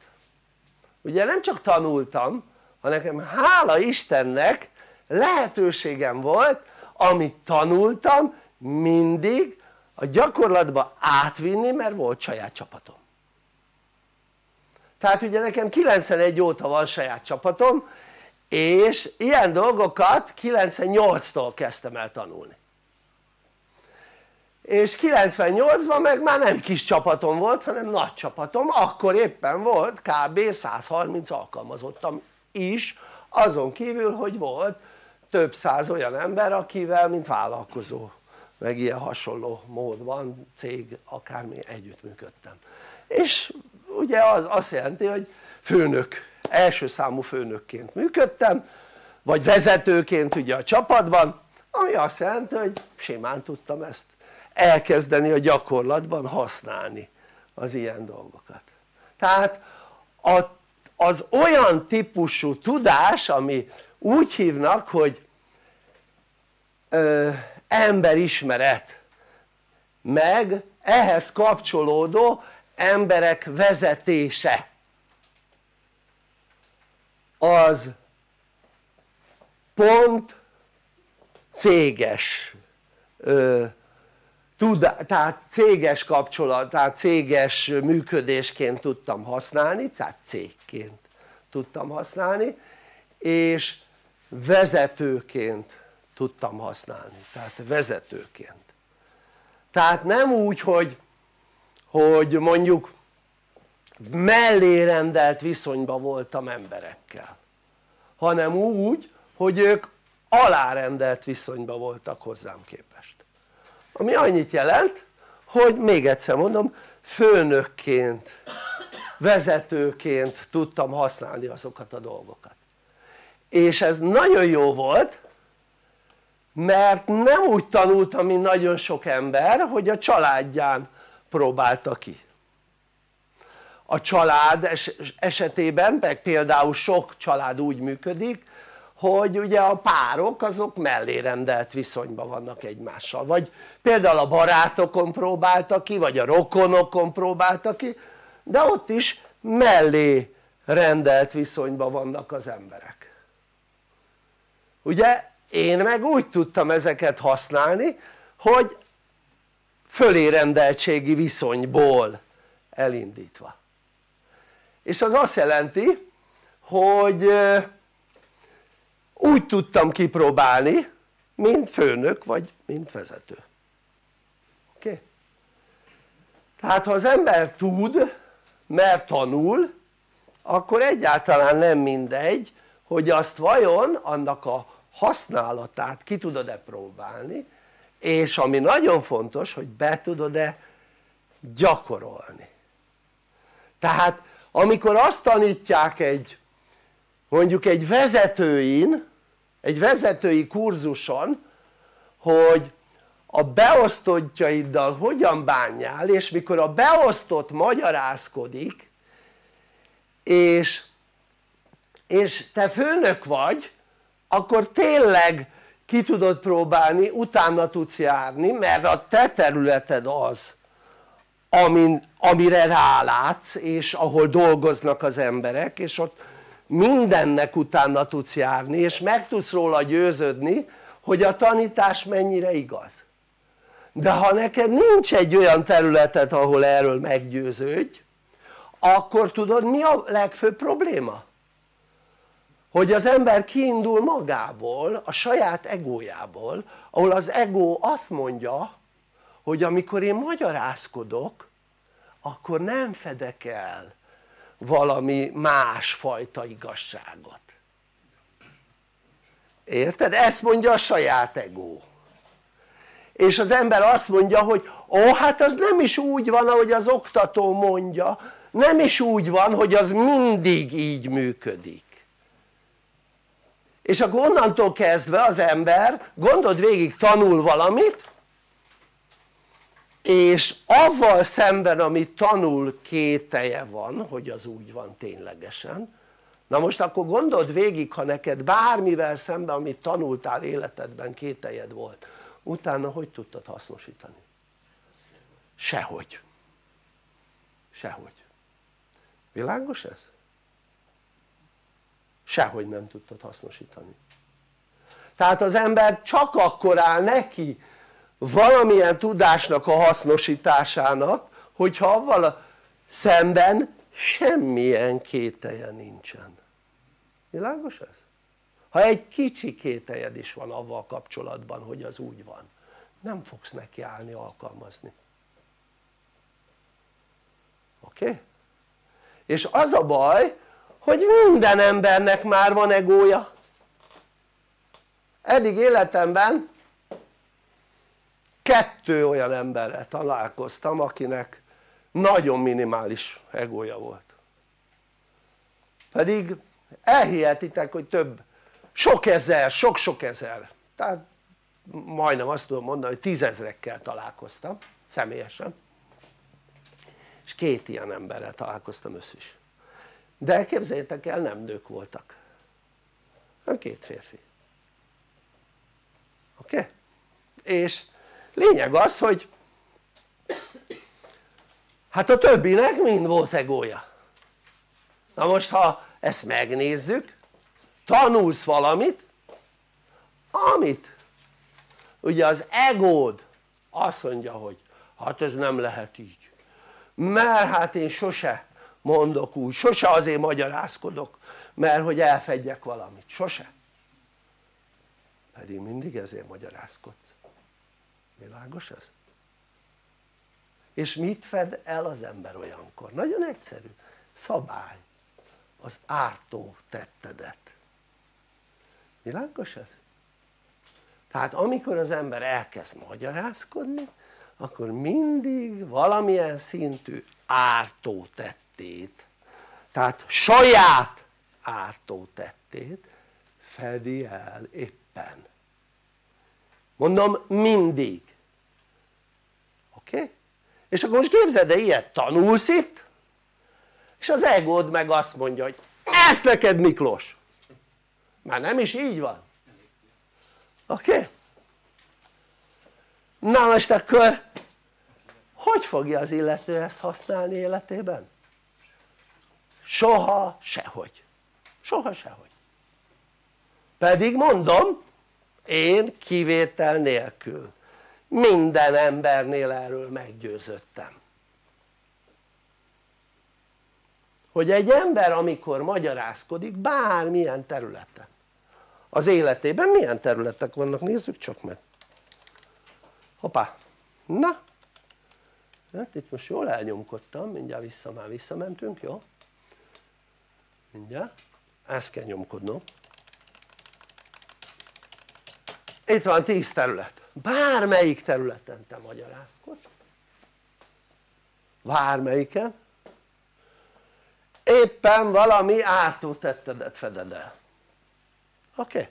ugye nem csak tanultam hanem hála Istennek lehetőségem volt amit tanultam mindig a gyakorlatba átvinni mert volt saját csapatom tehát ugye nekem 91 óta van saját csapatom és ilyen dolgokat 98-tól kezdtem el tanulni. És 98-ban meg már nem kis csapatom volt hanem nagy csapatom, akkor éppen volt kb. 130 alkalmazottam is. Azon kívül hogy volt több száz olyan ember akivel mint vállalkozó meg ilyen hasonló módban cég akármi együttműködtem. És ugye az azt jelenti hogy főnök, első számú főnökként működtem vagy vezetőként ugye a csapatban ami azt jelenti hogy simán tudtam ezt elkezdeni a gyakorlatban használni az ilyen dolgokat. Tehát az olyan típusú tudás ami úgy hívnak hogy ö, emberismeret meg ehhez kapcsolódó emberek vezetése. Az pont céges ö, tud, tehát céges kapcsolat, tehát céges működésként tudtam használni, tehát cégként tudtam használni és vezetőként tudtam használni, tehát vezetőként. Tehát nem úgy hogy, hogy mondjuk mellé rendelt viszonyban voltam emberekkel hanem úgy hogy ők alárendelt viszonyban voltak hozzám képest. Ami annyit jelent hogy még egyszer mondom főnökként vezetőként tudtam használni azokat a dolgokat. És ez nagyon jó volt mert nem úgy tanultam mint nagyon sok ember hogy a családján próbálta ki. A család esetében meg például sok család úgy működik hogy ugye a párok azok mellé rendelt viszonyban vannak egymással. Vagy például a barátokon próbálta ki vagy a rokonokon próbálta ki de ott is mellé rendelt viszonyban vannak az emberek. Ugye én meg úgy tudtam ezeket használni hogy fölé rendeltségi viszonyból elindítva és az azt jelenti hogy úgy tudtam kipróbálni mint főnök vagy mint vezető oké? Okay? tehát ha az ember tud mert tanul akkor egyáltalán nem mindegy hogy azt vajon annak a használatát ki tudod-e próbálni és ami nagyon fontos hogy be tudod-e gyakorolni. Tehát amikor azt tanítják egy mondjuk egy vezetőin egy vezetői kurzuson hogy a beosztottjaiddal hogyan bánjál és mikor a beosztott magyarázkodik és, és te főnök vagy akkor tényleg ki tudod próbálni, utána tudsz járni mert a te területed az amin, amire rálátsz és ahol dolgoznak az emberek és ott mindennek utána tudsz járni és meg tudsz róla győződni hogy a tanítás mennyire igaz de ha neked nincs egy olyan területet ahol erről meggyőződj akkor tudod mi a legfőbb probléma? Hogy az ember kiindul magából, a saját egójából ahol az ego azt mondja hogy amikor én magyarázkodok akkor nem fedek el valami másfajta igazságot. Érted? ezt mondja a saját ego és az ember azt mondja hogy ó hát az nem is úgy van ahogy az oktató mondja. Nem is úgy van hogy az mindig így működik és akkor onnantól kezdve az ember gondold végig tanul valamit és avval szemben amit tanul kételje van hogy az úgy van ténylegesen na most akkor gondold végig ha neked bármivel szemben amit tanultál életedben kételjed volt utána hogy tudtad hasznosítani? sehogy sehogy világos ez? Sehogy nem tudtad hasznosítani tehát az ember csak akkor áll neki valamilyen tudásnak a hasznosításának hogyha avval szemben semmilyen kételje nincsen világos ez? ha egy kicsi kételjed is van avval kapcsolatban hogy az úgy van nem fogsz neki állni alkalmazni oké? Okay? és az a baj hogy minden embernek már van egója. Eddig életemben kettő olyan emberrel találkoztam akinek nagyon minimális egója volt. Pedig elhihetitek hogy több sok ezer, sok-sok ezer. Tehát majdnem azt tudom mondani hogy tízezrekkel találkoztam személyesen. És két ilyen emberrel találkoztam összes de képzeljétek el nem nők voltak hanem két férfi oké? Okay? és lényeg az hogy hát a többinek mind volt egója na most ha ezt megnézzük tanulsz valamit amit ugye az egód azt mondja hogy hát ez nem lehet így mert hát én sose mondok úgy, sose azért magyarázkodok mert hogy elfedjek valamit, sose. Pedig mindig ezért magyarázkodsz. Világos ez? és mit fed el az ember olyankor? nagyon egyszerű, szabály. Az ártó tettedet. Világos ez? tehát amikor az ember elkezd magyarázkodni akkor mindig valamilyen szintű ártó tettét tehát saját ártó tettét fedi el éppen mondom mindig oké? Okay? és akkor most képzeld el ilyet tanulsz itt és az egód meg azt mondja hogy ezt neked Miklós már nem is így van oké? Okay? na most akkor hogy fogja az illető ezt használni életében? Soha sehogy. Soha sehogy. Pedig mondom én kivétel nélkül minden embernél erről meggyőzöttem. Hogy egy ember amikor magyarázkodik bármilyen területen az életében milyen területek vannak nézzük csak meg. Hoppá. Na. Hát itt most jól elnyomkodtam mindjárt vissza már visszamentünk jó mindjárt. Ezt kell nyomkodnom. Itt van 10 terület. Bármelyik területen te magyarázkodsz. Bármelyiken éppen valami ártó tettedet feded el. Oké? Okay?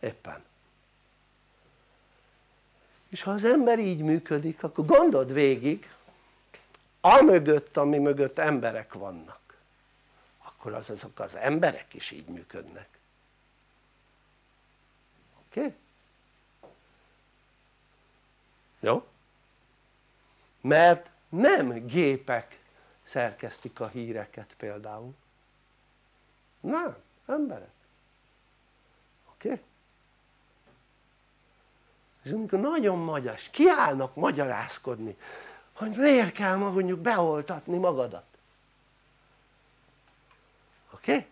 éppen. És ha az ember így működik akkor gondold végig amögött ami mögött emberek vannak akkor az azok az emberek is így működnek oké? Okay? jó? mert nem gépek szerkesztik a híreket például nem, emberek oké? Okay? és amikor nagyon magyas, kiállnak magyarázkodni hogy miért kell mondjuk beoltatni magadat oké?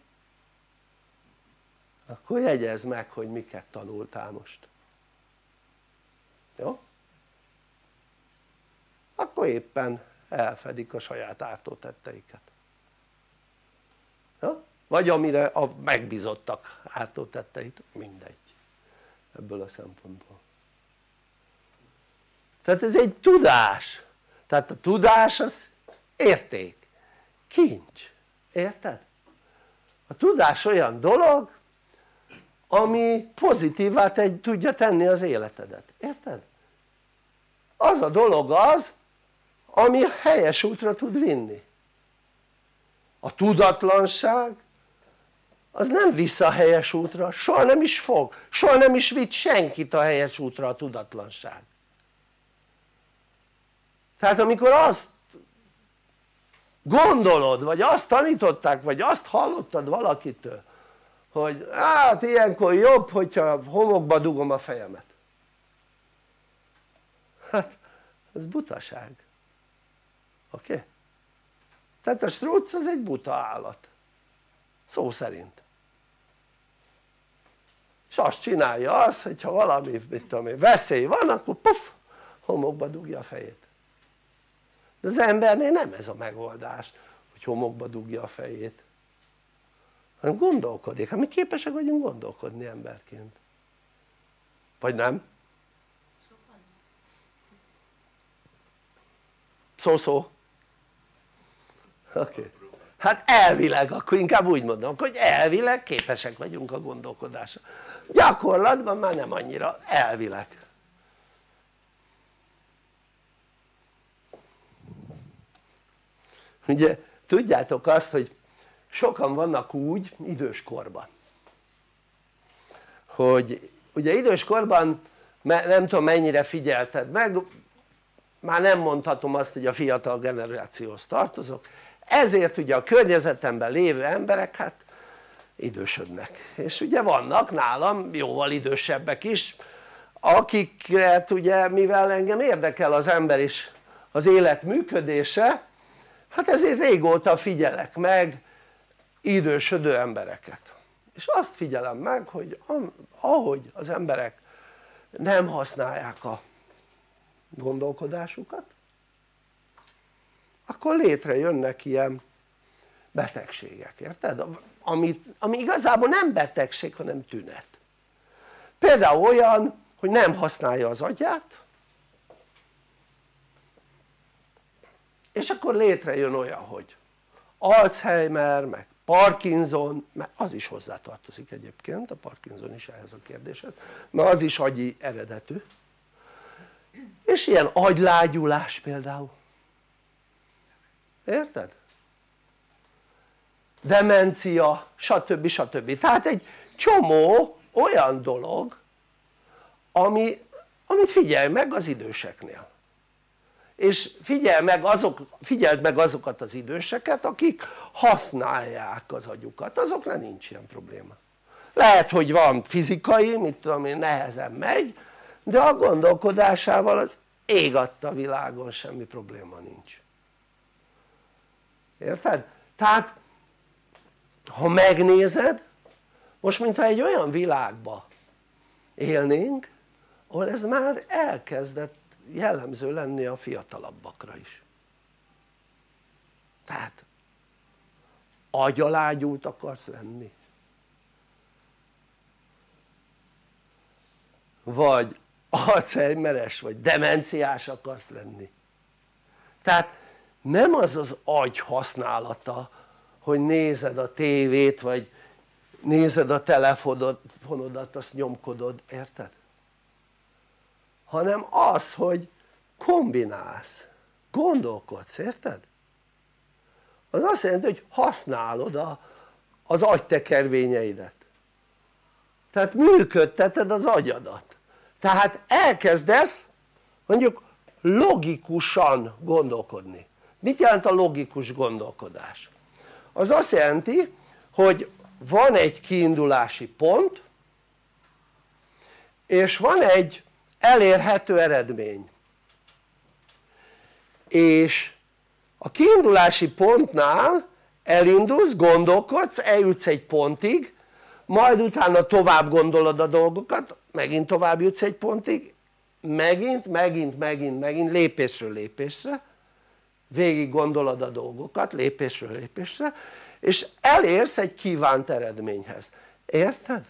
Akkor jegyezd meg hogy miket tanultál most jó? akkor éppen elfedik a saját ártótetteiket ja? vagy amire a megbízottak ártótetteit, mindegy ebből a szempontból tehát ez egy tudás tehát a tudás az érték, kincs, érted? A tudás olyan dolog ami pozitívá tegy, tudja tenni az életedet, érted? az a dolog az ami helyes útra tud vinni. A tudatlanság az nem visz a helyes útra, soha nem is fog, soha nem is vitt senkit a helyes útra a tudatlanság. Tehát amikor azt gondolod vagy azt tanították vagy azt hallottad valakitől hogy hát ilyenkor jobb hogyha homokba dugom a fejemet hát ez butaság oké? Okay? tehát a struc az egy buta állat szó szerint és azt csinálja az hogyha valami mit tudom én, veszély van akkor puff homokba dugja a fejét de az embernél nem ez a megoldás hogy homokba dugja a fejét. Hanem gondolkodik, hát mi képesek vagyunk gondolkodni emberként. Vagy nem? szó-szó oké. Okay. hát elvileg akkor inkább úgy mondom hogy elvileg képesek vagyunk a gondolkodásra. Gyakorlatban már nem annyira elvileg ugye tudjátok azt hogy sokan vannak úgy időskorban hogy ugye időskorban nem tudom mennyire figyelted meg már nem mondhatom azt hogy a fiatal generációhoz tartozok ezért ugye a környezetemben lévő emberek hát idősödnek. És ugye vannak nálam jóval idősebbek is akiket ugye mivel engem érdekel az ember is az élet működése hát ezért régóta figyelek meg idősödő embereket és azt figyelem meg hogy ahogy az emberek nem használják a gondolkodásukat akkor létrejönnek ilyen betegségek, érted? Ami, ami igazából nem betegség hanem tünet például olyan hogy nem használja az agyát és akkor létrejön olyan hogy Alzheimer meg Parkinson, mert az is hozzátartozik egyébként, a Parkinson is ehhez a kérdéshez, mert az is agyi eredetű és ilyen agylágyulás például érted? demencia stb. stb. tehát egy csomó olyan dolog ami, amit figyelj meg az időseknél és figyelj meg azok, figyeld meg azokat az időseket akik használják az agyukat, azoknál nincs ilyen probléma. Lehet hogy van fizikai, mit tudom én nehezen megy de a gondolkodásával az ég adta világon semmi probléma nincs. Érted? tehát ha megnézed most mintha egy olyan világba élnénk ahol ez már elkezdett jellemző lenni a fiatalabbakra is. Tehát agyalágyult akarsz lenni? Vagy alzheimeres vagy demenciás akarsz lenni? Tehát nem az az agy használata hogy nézed a tévét vagy nézed a telefonodat azt nyomkodod, érted? Hanem az hogy kombinálsz, gondolkodsz, érted? az azt jelenti hogy használod a, az agytekervényeidet tehát működteted az agyadat tehát elkezdesz mondjuk logikusan gondolkodni mit jelent a logikus gondolkodás? az azt jelenti hogy van egy kiindulási pont és van egy elérhető eredmény és a kiindulási pontnál elindulsz, gondolkodsz, eljutsz egy pontig majd utána tovább gondolod a dolgokat megint tovább jutsz egy pontig megint, megint, megint, megint lépésről lépésre végig gondolod a dolgokat lépésről lépésre és elérsz egy kívánt eredményhez, érted?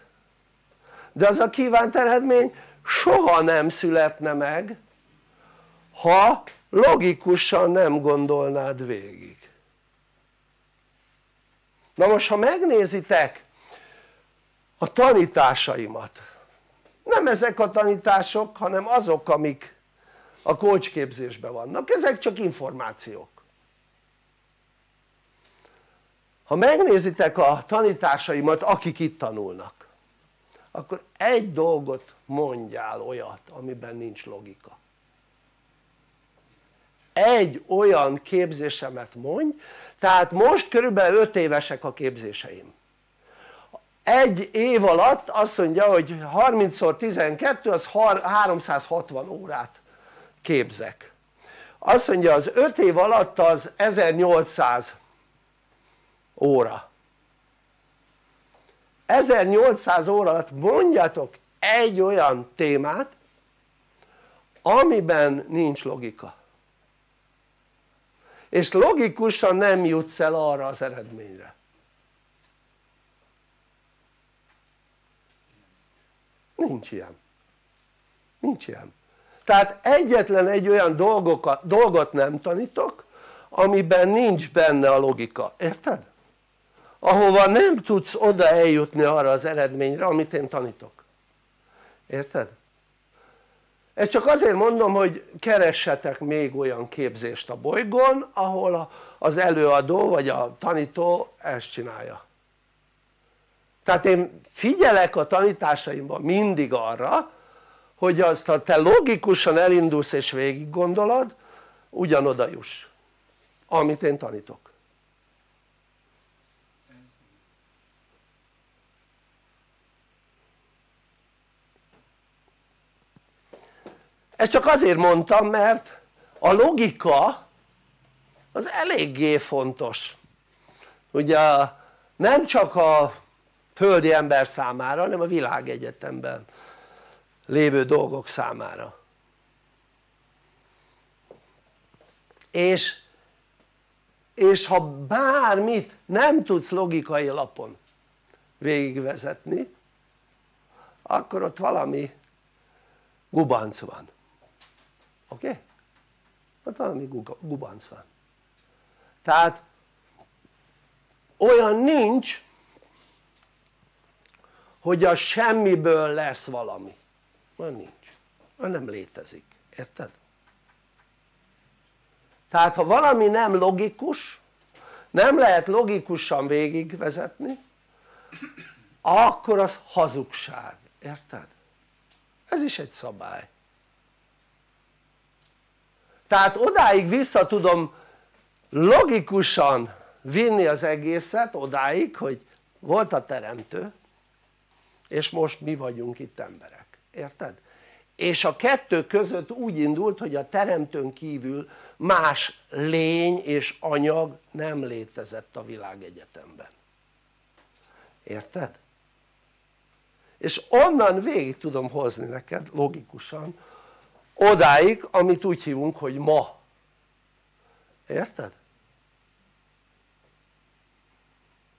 de az a kívánt eredmény soha nem születne meg ha logikusan nem gondolnád végig. Na most ha megnézitek a tanításaimat nem ezek a tanítások hanem azok amik a kócsképzésben vannak, ezek csak információk. Ha megnézitek a tanításaimat akik itt tanulnak akkor egy dolgot mondjál olyat amiben nincs logika. Egy olyan képzésemet mondj tehát most körülbelül 5 évesek a képzéseim. Egy év alatt azt mondja hogy 30x12 az 360 órát képzek. Azt mondja az 5 év alatt az 1800 óra. 1800 óra alatt mondjatok egy olyan témát amiben nincs logika. És logikusan nem jutsz el arra az eredményre. Nincs ilyen. Nincs ilyen. Tehát egyetlen egy olyan dolgokat, dolgot nem tanítok amiben nincs benne a logika, érted? ahova nem tudsz oda eljutni arra az eredményre amit én tanítok érted? ezt csak azért mondom hogy keressetek még olyan képzést a bolygón ahol az előadó vagy a tanító ezt csinálja tehát én figyelek a tanításaimban mindig arra hogy azt ha te logikusan elindulsz és végig gondolod ugyanoda juss amit én tanítok ezt csak azért mondtam mert a logika az eléggé fontos. Ugye nem csak a földi ember számára hanem a világegyetemben lévő dolgok számára. És, és ha bármit nem tudsz logikai alapon végigvezetni akkor ott valami gubanc van oké? Ott valami gubanc van tehát olyan nincs hogy a semmiből lesz valami olyan nincs, olyan nem létezik, érted? tehát ha valami nem logikus nem lehet logikusan végigvezetni akkor az hazugság, érted? ez is egy szabály tehát odáig vissza tudom logikusan vinni az egészet odáig hogy volt a teremtő és most mi vagyunk itt emberek, érted? és a kettő között úgy indult hogy a teremtőn kívül más lény és anyag nem létezett a világegyetemben érted? és onnan végig tudom hozni neked logikusan odáig amit úgy hívunk hogy ma érted?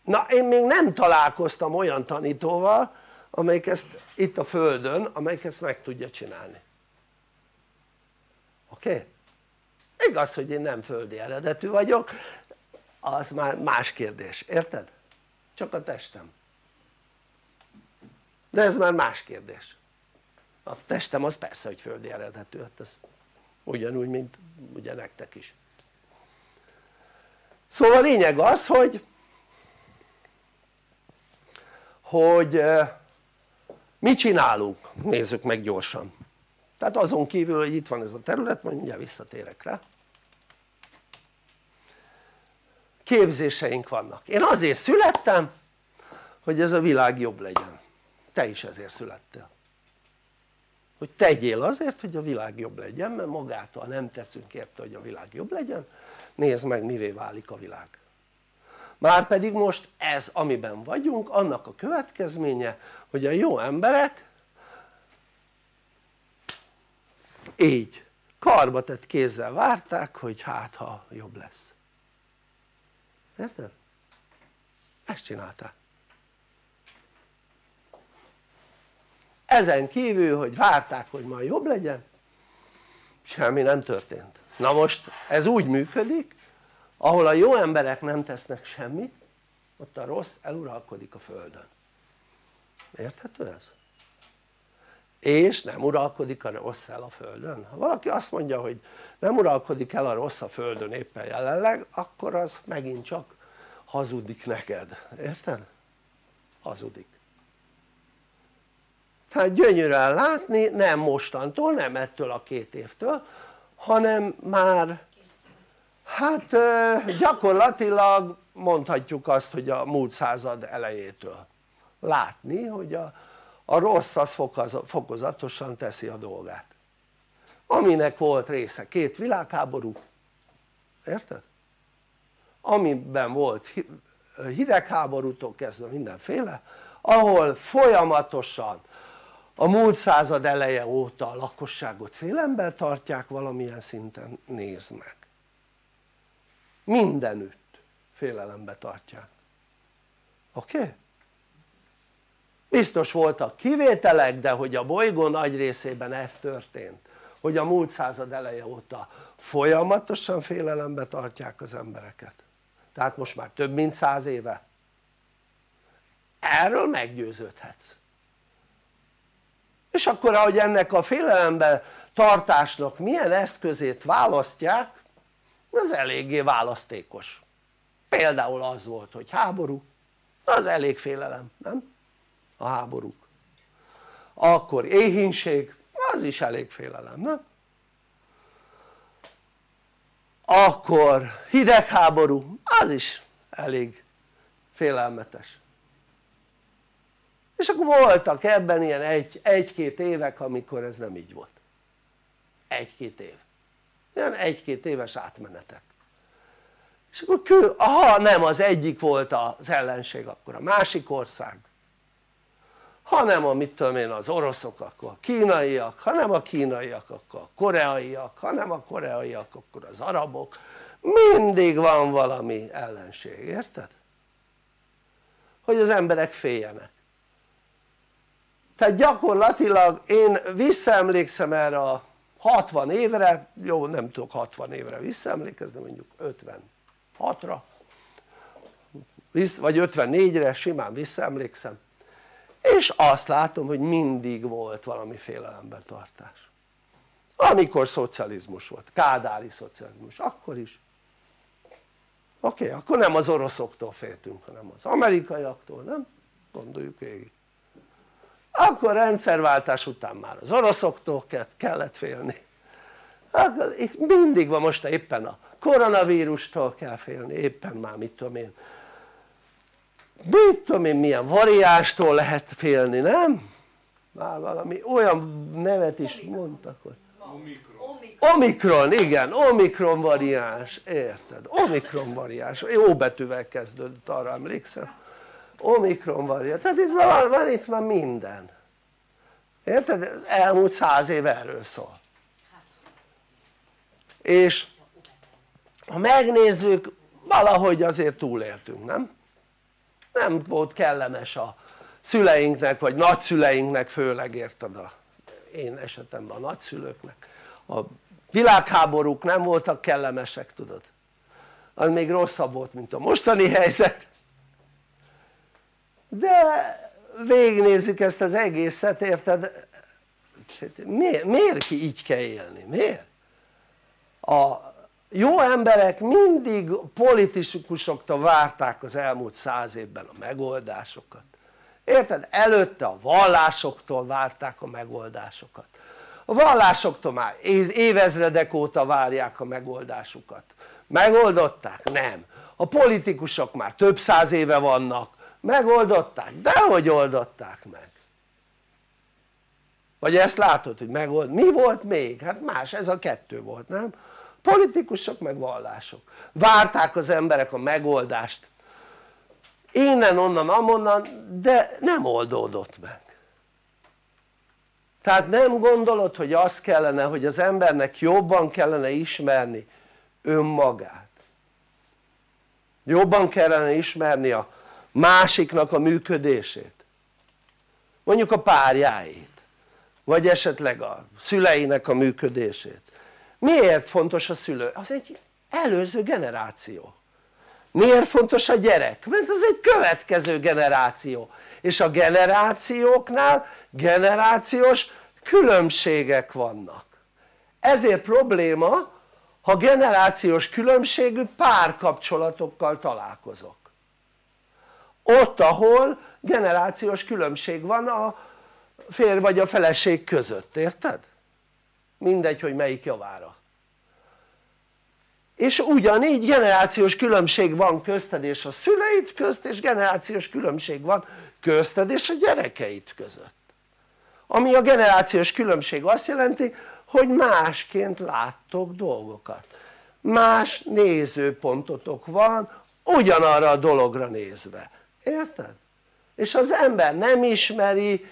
na én még nem találkoztam olyan tanítóval amelyik ezt itt a földön amelyik ezt meg tudja csinálni oké? Okay? igaz hogy én nem földi eredetű vagyok az már más kérdés, érted? csak a testem de ez már más kérdés a testem az persze hogy földi eredetű, hát ez ugyanúgy mint ugye nektek is. Szóval a lényeg az hogy hogy mit csinálunk? nézzük meg gyorsan. Tehát azon kívül hogy itt van ez a terület majd mindjárt visszatérek rá. Képzéseink vannak. Én azért születtem hogy ez a világ jobb legyen. Te is ezért születtél hogy tegyél azért hogy a világ jobb legyen mert magától nem teszünk érte hogy a világ jobb legyen. Nézd meg mivé válik a világ. Márpedig most ez amiben vagyunk annak a következménye hogy a jó emberek így karba tett kézzel várták hogy hát ha jobb lesz. Érted? ezt csinálták ezen kívül hogy várták hogy majd jobb legyen semmi nem történt. Na most ez úgy működik ahol a jó emberek nem tesznek semmit ott a rossz eluralkodik a földön. Érthető ez? és nem uralkodik a rossz el a földön? Ha valaki azt mondja hogy nem uralkodik el a rossz a földön éppen jelenleg akkor az megint csak hazudik neked, érted? hazudik tehát gyönyörűen látni nem mostantól, nem ettől a két évtől hanem már hát gyakorlatilag mondhatjuk azt hogy a múlt század elejétől. Látni hogy a, a rossz az fokozatosan teszi a dolgát. Aminek volt része két világháború. Érted? amiben volt hidegháborútól kezdve mindenféle ahol folyamatosan a múlt század eleje óta a lakosságot félemben tartják valamilyen szinten nézd meg mindenütt félelembe tartják oké? Okay? biztos voltak kivételek de hogy a bolygó nagy részében ez történt hogy a múlt század eleje óta folyamatosan félelembe tartják az embereket tehát most már több mint száz éve erről meggyőződhetsz és akkor ahogy ennek a félelembe tartásnak milyen eszközét választják az eléggé választékos például az volt hogy háború az elég félelem nem? a háborúk akkor éhínség az is elég félelem nem? akkor hidegháború az is elég félelmetes és akkor voltak ebben ilyen egy-két egy évek amikor ez nem így volt. Egy-két év. Ilyen egy-két éves átmenetek. És akkor kül, ha nem az egyik volt az ellenség akkor a másik ország. Hanem a mit tudom én az oroszok akkor a kínaiak, hanem a kínaiak akkor a koreaiak, hanem a koreaiak akkor az arabok. Mindig van valami ellenség, érted? hogy az emberek féljenek tehát gyakorlatilag én visszaemlékszem erre a 60 évre, jó nem tudok 60 évre visszaemlékezni mondjuk 56-ra vagy 54-re simán visszaemlékszem. És azt látom hogy mindig volt valami félelembetartás. Amikor szocializmus volt, kádári szocializmus, akkor is. Oké, okay, akkor nem az oroszoktól féltünk hanem az amerikaiaktól, nem? gondoljuk végig akkor rendszerváltás után már az oroszoktól kellett félni akkor itt mindig van most éppen a koronavírustól kell félni éppen már mit tudom én mit tudom én milyen variástól lehet félni nem? már valami olyan nevet is mondtak hogy Omikron. Omikron, igen, Omikron variáns, érted? Omikron variáns, jó betűvel kezdődött, arra emlékszem Omikron variáns, tehát itt van, van itt már minden. Érted? az elmúlt száz év erről szól. És ha megnézzük valahogy azért túléltünk, nem? nem volt kellemes a szüleinknek vagy nagyszüleinknek főleg érted a én esetemben a nagyszülőknek. A világháborúk nem voltak kellemesek tudod? Az még rosszabb volt mint a mostani helyzet de végignézzük ezt az egészet érted miért, miért így kell élni? miért? a jó emberek mindig politikusoktól várták az elmúlt száz évben a megoldásokat érted? előtte a vallásoktól várták a megoldásokat a vallásoktól már évezredek óta várják a megoldásukat megoldották? nem a politikusok már több száz éve vannak megoldották? de hogy oldották meg vagy ezt látod hogy megold, mi volt még? hát más, ez a kettő volt nem? politikusok meg vallások várták az emberek a megoldást innen onnan amonnan de nem oldódott meg tehát nem gondolod hogy az kellene hogy az embernek jobban kellene ismerni önmagát jobban kellene ismerni a másiknak a működését. Mondjuk a párjáit vagy esetleg a szüleinek a működését. Miért fontos a szülő? az egy előző generáció. Miért fontos a gyerek? mert az egy következő generáció. És a generációknál generációs különbségek vannak. Ezért probléma ha generációs különbségű párkapcsolatokkal találkozok ott ahol generációs különbség van a férj vagy a feleség között, érted? mindegy hogy melyik javára. És ugyanígy generációs különbség van közted és a szüleid közt és generációs különbség van közted és a gyerekeid között. Ami a generációs különbség azt jelenti hogy másként láttok dolgokat. Más nézőpontotok van ugyanarra a dologra nézve, érted? és az ember nem ismeri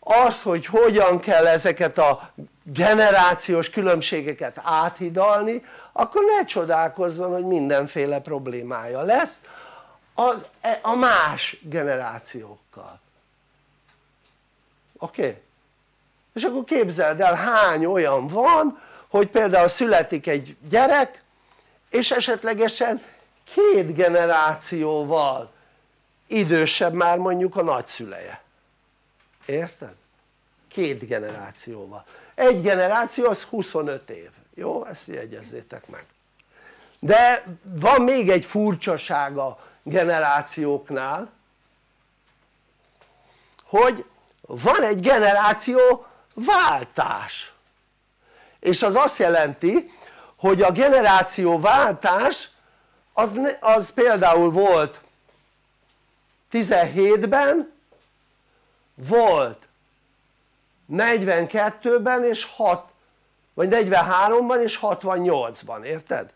azt hogy hogyan kell ezeket a generációs különbségeket áthidalni akkor ne csodálkozzon hogy mindenféle problémája lesz az, e, a más generációkkal oké? Okay? és akkor képzeld el hány olyan van hogy például születik egy gyerek és esetlegesen két generációval idősebb már mondjuk a nagyszüleje érted? két generációval egy generáció az 25 év jó? ezt jegyezzétek meg de van még egy furcsasága generációknál hogy van egy generáció váltás és az azt jelenti hogy a generáció váltás az, az például volt 17-ben volt 42-ben és 6 vagy 43-ban és 68-ban, érted?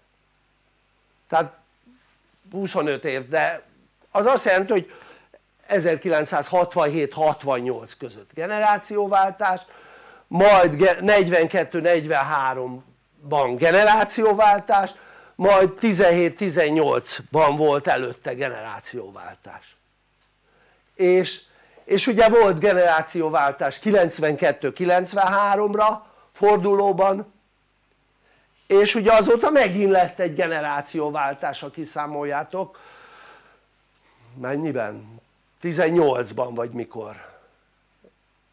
tehát 25 év, de az azt jelenti hogy 1967-68 között generációváltás majd 42-43-ban generációváltás majd 17-18-ban volt előtte generációváltás és, és ugye volt generációváltás 92-93-ra fordulóban és ugye azóta megint lett egy generációváltás ha kiszámoljátok. Mennyiben? 18-ban vagy mikor?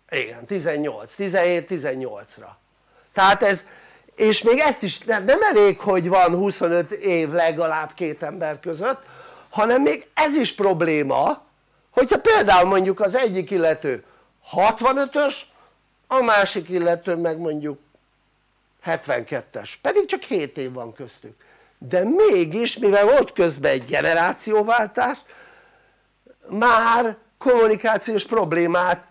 Igen 18, 17-18-ra tehát ez és még ezt is nem, elég hogy van 25 év legalább két ember között hanem még ez is probléma hogyha például mondjuk az egyik illető 65-ös a másik illető meg mondjuk 72-es pedig csak 7 év van köztük de mégis mivel volt közben egy generációváltás már kommunikációs problémát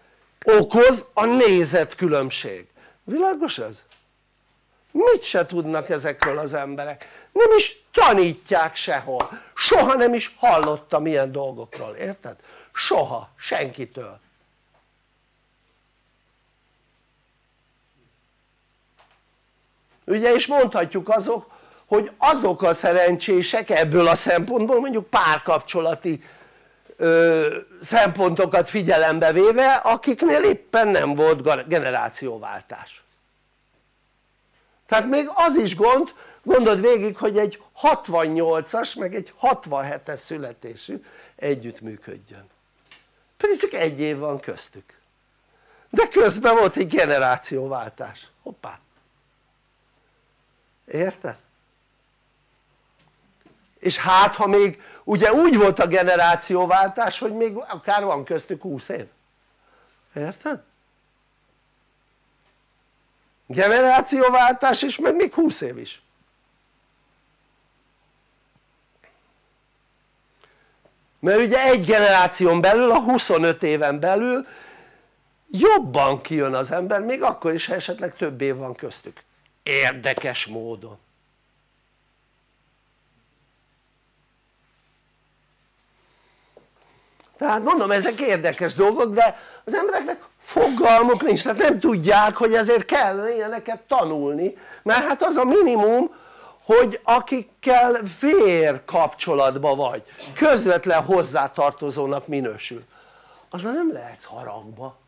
okoz a nézetkülönbség világos ez? mit se tudnak ezekről az emberek nem is tanítják sehol soha nem is hallottam ilyen dolgokról érted? Soha senkitől. Ugye és mondhatjuk azok hogy azok a szerencsések ebből a szempontból mondjuk párkapcsolati ö, szempontokat figyelembe véve akiknél éppen nem volt generációváltás. Tehát még az is gond gondold végig hogy egy 68-as meg egy 67-es születésű együttműködjön pedig csak egy év van köztük. De közben volt egy generációváltás. Hoppá. Érted? és hát ha még ugye úgy volt a generációváltás hogy még akár van köztük 20 év. Érted? generációváltás és meg még 20 év is mert ugye egy generáción belül a 25 éven belül jobban kijön az ember még akkor is ha esetleg több év van köztük. Érdekes módon. Tehát mondom ezek érdekes dolgok de az embereknek fogalmuk nincs. Tehát nem tudják hogy ezért kell ilyeneket tanulni. Mert hát az a minimum hogy akikkel vér kapcsolatban vagy közvetlen hozzátartozónak minősül. Azon nem lehetsz haragba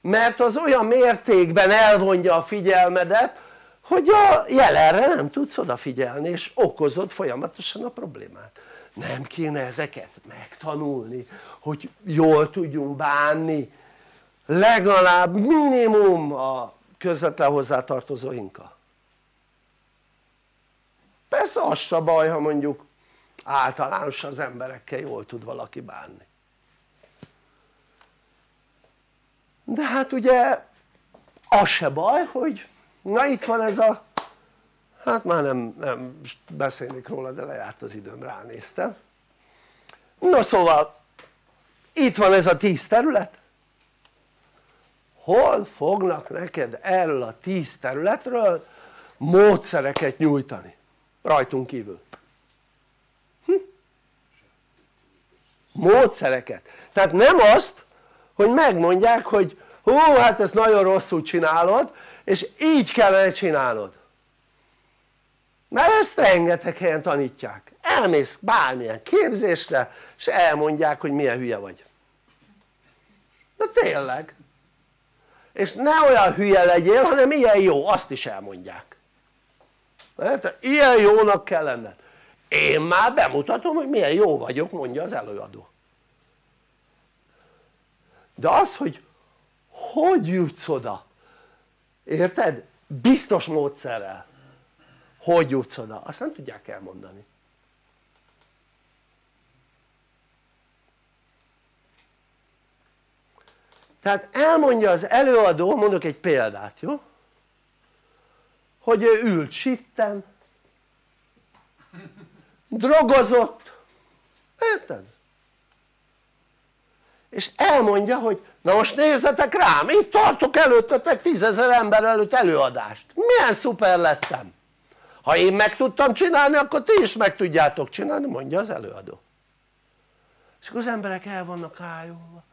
mert az olyan mértékben elvonja a figyelmedet hogy a jelenre nem tudsz odafigyelni és okozod folyamatosan a problémát. Nem kéne ezeket megtanulni hogy jól tudjunk bánni legalább minimum a közvetlen hozzátartozóinkkal persze az se baj ha mondjuk általános az emberekkel jól tud valaki bánni. De hát ugye az se baj hogy na itt van ez a hát már nem, nem beszélnék róla de lejárt az időm ránéztem. No szóval itt van ez a tíz terület hol fognak neked erről a tíz területről módszereket nyújtani? Rajtunk kívül. Hm? módszereket. Tehát nem azt hogy megmondják hogy hú hát ezt nagyon rosszul csinálod és így kellene csinálnod. Mert ezt rengeteg helyen tanítják. Elmész bármilyen képzésre és elmondják hogy milyen hülye vagy. De tényleg és ne olyan hülye legyél hanem ilyen jó azt is elmondják. Mert ilyen jónak kell lenned. Én már bemutatom hogy milyen jó vagyok mondja az előadó. De az hogy hogy jutsz oda? Érted? biztos módszerrel. Hogy jutsz oda? Azt nem tudják elmondani tehát elmondja az előadó, mondok egy példát, jó? hogy ő ült sitten drogozott érted? és elmondja hogy na most nézzetek rám itt tartok előttetek tízezer ember előtt előadást milyen szuper lettem ha én meg tudtam csinálni akkor ti is meg tudjátok csinálni mondja az előadó és akkor az emberek el vannak ájulva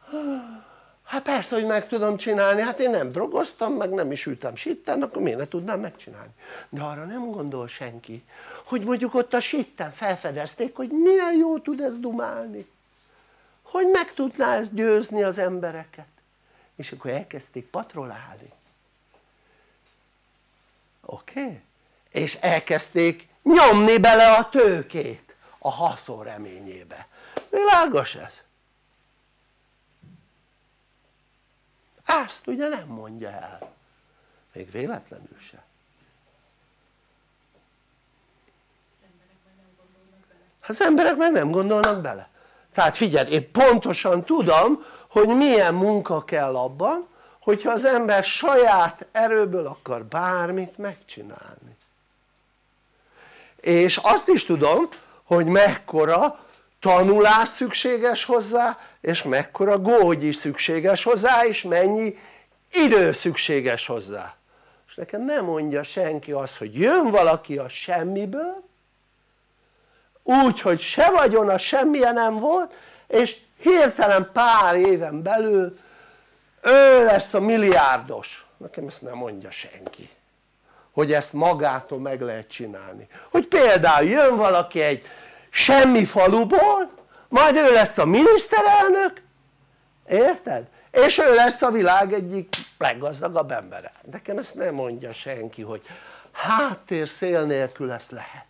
hát persze hogy meg tudom csinálni, hát én nem drogoztam meg nem is ültem sitten akkor miért ne tudnám megcsinálni de arra nem gondol senki hogy mondjuk ott a sitten felfedezték hogy milyen jó tud ez dumálni hogy meg tudná ezt győzni az embereket és akkor elkezdték patrolálni oké? Okay? és elkezdték nyomni bele a tőkét a haszon reményébe világos ez? Ezt ugye nem mondja el. Még véletlenül se. Az emberek meg nem gondolnak bele. Tehát figyelj én pontosan tudom hogy milyen munka kell abban hogyha az ember saját erőből akar bármit megcsinálni. És azt is tudom hogy mekkora tanulás szükséges hozzá és mekkora gógyi szükséges hozzá és mennyi idő szükséges hozzá. És nekem nem mondja senki azt hogy jön valaki a semmiből úgy hogy se vagyona semmilyen nem volt és hirtelen pár éven belül ő lesz a milliárdos. Nekem ezt nem mondja senki hogy ezt magától meg lehet csinálni. Hogy például jön valaki egy semmi faluból majd ő lesz a miniszterelnök érted? és ő lesz a világ egyik leggazdagabb embere. Nekem ezt nem mondja senki hogy háttér szél nélkül ezt lehet.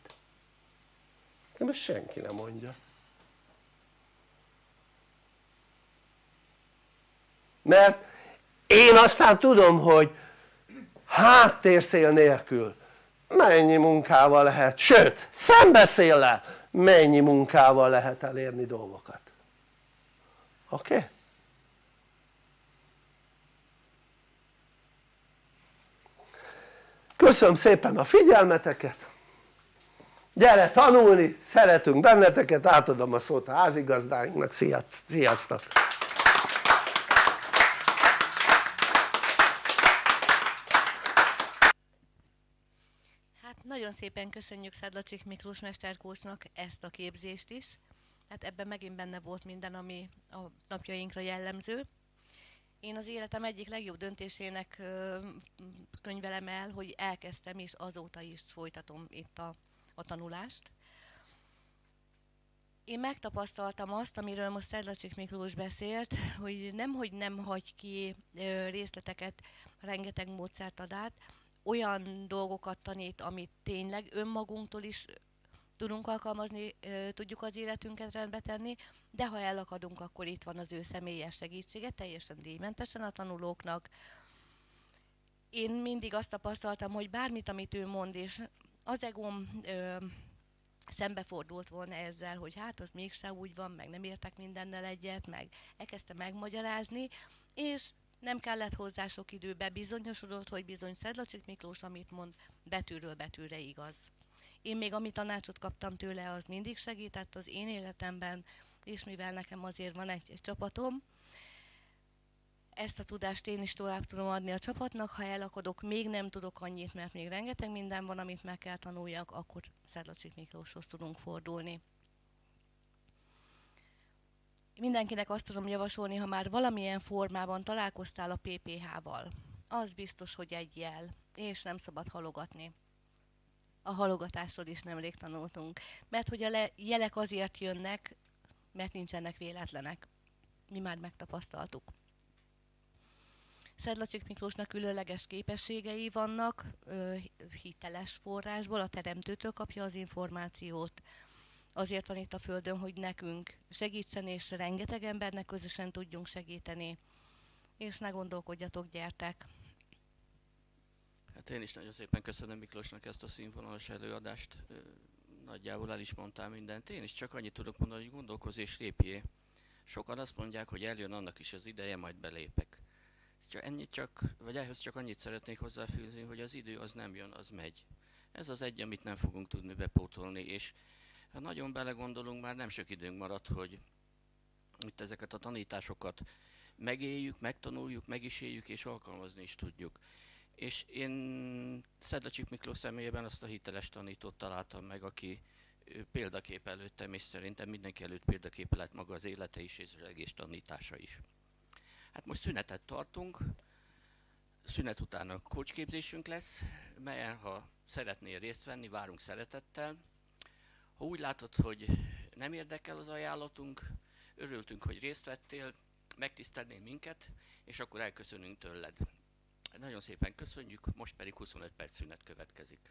Nekem ezt senki nem mondja. Mert én aztán tudom hogy háttérszél nélkül mennyi munkával lehet, sőt szembeszéllel mennyi munkával lehet elérni dolgokat oké? Okay? köszönöm szépen a figyelmeteket gyere tanulni, szeretünk benneteket, átadom a szót a házigazdáinknak, sziasztok! Nagyon szépen köszönjük Szedlacsik Miklós mesterkócsnak ezt a képzést is. Hát ebben megint benne volt minden, ami a napjainkra jellemző. Én az életem egyik legjobb döntésének könyvelem el, hogy elkezdtem és azóta is folytatom itt a, a tanulást. Én megtapasztaltam azt, amiről most Szedlacsik Miklós beszélt, hogy nem, hogy nem hagy ki részleteket, rengeteg módszert ad át, olyan dolgokat tanít, amit tényleg önmagunktól is tudunk alkalmazni, tudjuk az életünket rendbe tenni, de ha elakadunk, akkor itt van az ő személyes segítsége, teljesen díjmentesen a tanulóknak. Én mindig azt tapasztaltam, hogy bármit, amit ő mond, és az egóm ö, szembefordult volna ezzel, hogy hát az mégse úgy van, meg nem értek mindennel egyet, meg elkezdte megmagyarázni, és nem kellett hozzá sok időbe, bizonyosodott, hogy bizony Szedlacsik Miklós, amit mond, betűről betűre igaz. Én még amit tanácsot kaptam tőle, az mindig segített az én életemben, és mivel nekem azért van egy, egy csapatom, ezt a tudást én is tovább tudom adni a csapatnak, ha elakadok, még nem tudok annyit, mert még rengeteg minden van, amit meg kell tanuljak, akkor Szedlacsik Miklóshoz tudunk fordulni. Mindenkinek azt tudom javasolni, ha már valamilyen formában találkoztál a PPH-val, az biztos, hogy egy jel, és nem szabad halogatni. A halogatásról is nemrég tanultunk, mert hogy a jelek azért jönnek, mert nincsenek véletlenek. Mi már megtapasztaltuk. Szedlacsik Miklósnak különleges képességei vannak, hiteles forrásból, a teremtőtől kapja az információt. Azért van itt a Földön, hogy nekünk segítsen, és rengeteg embernek közösen tudjunk segíteni. És ne gondolkodjatok, gyertek! Hát én is nagyon szépen köszönöm Miklósnak ezt a színvonalas előadást. Nagyjából el is mondtál mindent. Én is csak annyit tudok mondani, hogy gondolkozz és lépjé. Sokan azt mondják, hogy eljön annak is az ideje, majd belépek. Csak ennyit csak, vagy ehhez csak annyit szeretnék hozzáfűzni, hogy az idő az nem jön, az megy. Ez az egy, amit nem fogunk tudni bepótolni, és ha nagyon belegondolunk, már nem sok időnk maradt, hogy itt ezeket a tanításokat megéljük, megtanuljuk, meg is éljük, és alkalmazni is tudjuk. És én Szedlacsik Miklós személyében azt a hiteles tanítót találtam meg, aki példakép előttem, és szerintem mindenki előtt példaképe lett maga az élete is, és az egész tanítása is. Hát most szünetet tartunk, szünet után a kócsképzésünk lesz, melyen ha szeretnél részt venni, várunk szeretettel. Ha úgy látod, hogy nem érdekel az ajánlatunk, örültünk, hogy részt vettél, megtisztelnél minket, és akkor elköszönünk tőled. Nagyon szépen köszönjük, most pedig 25 perc szünet következik.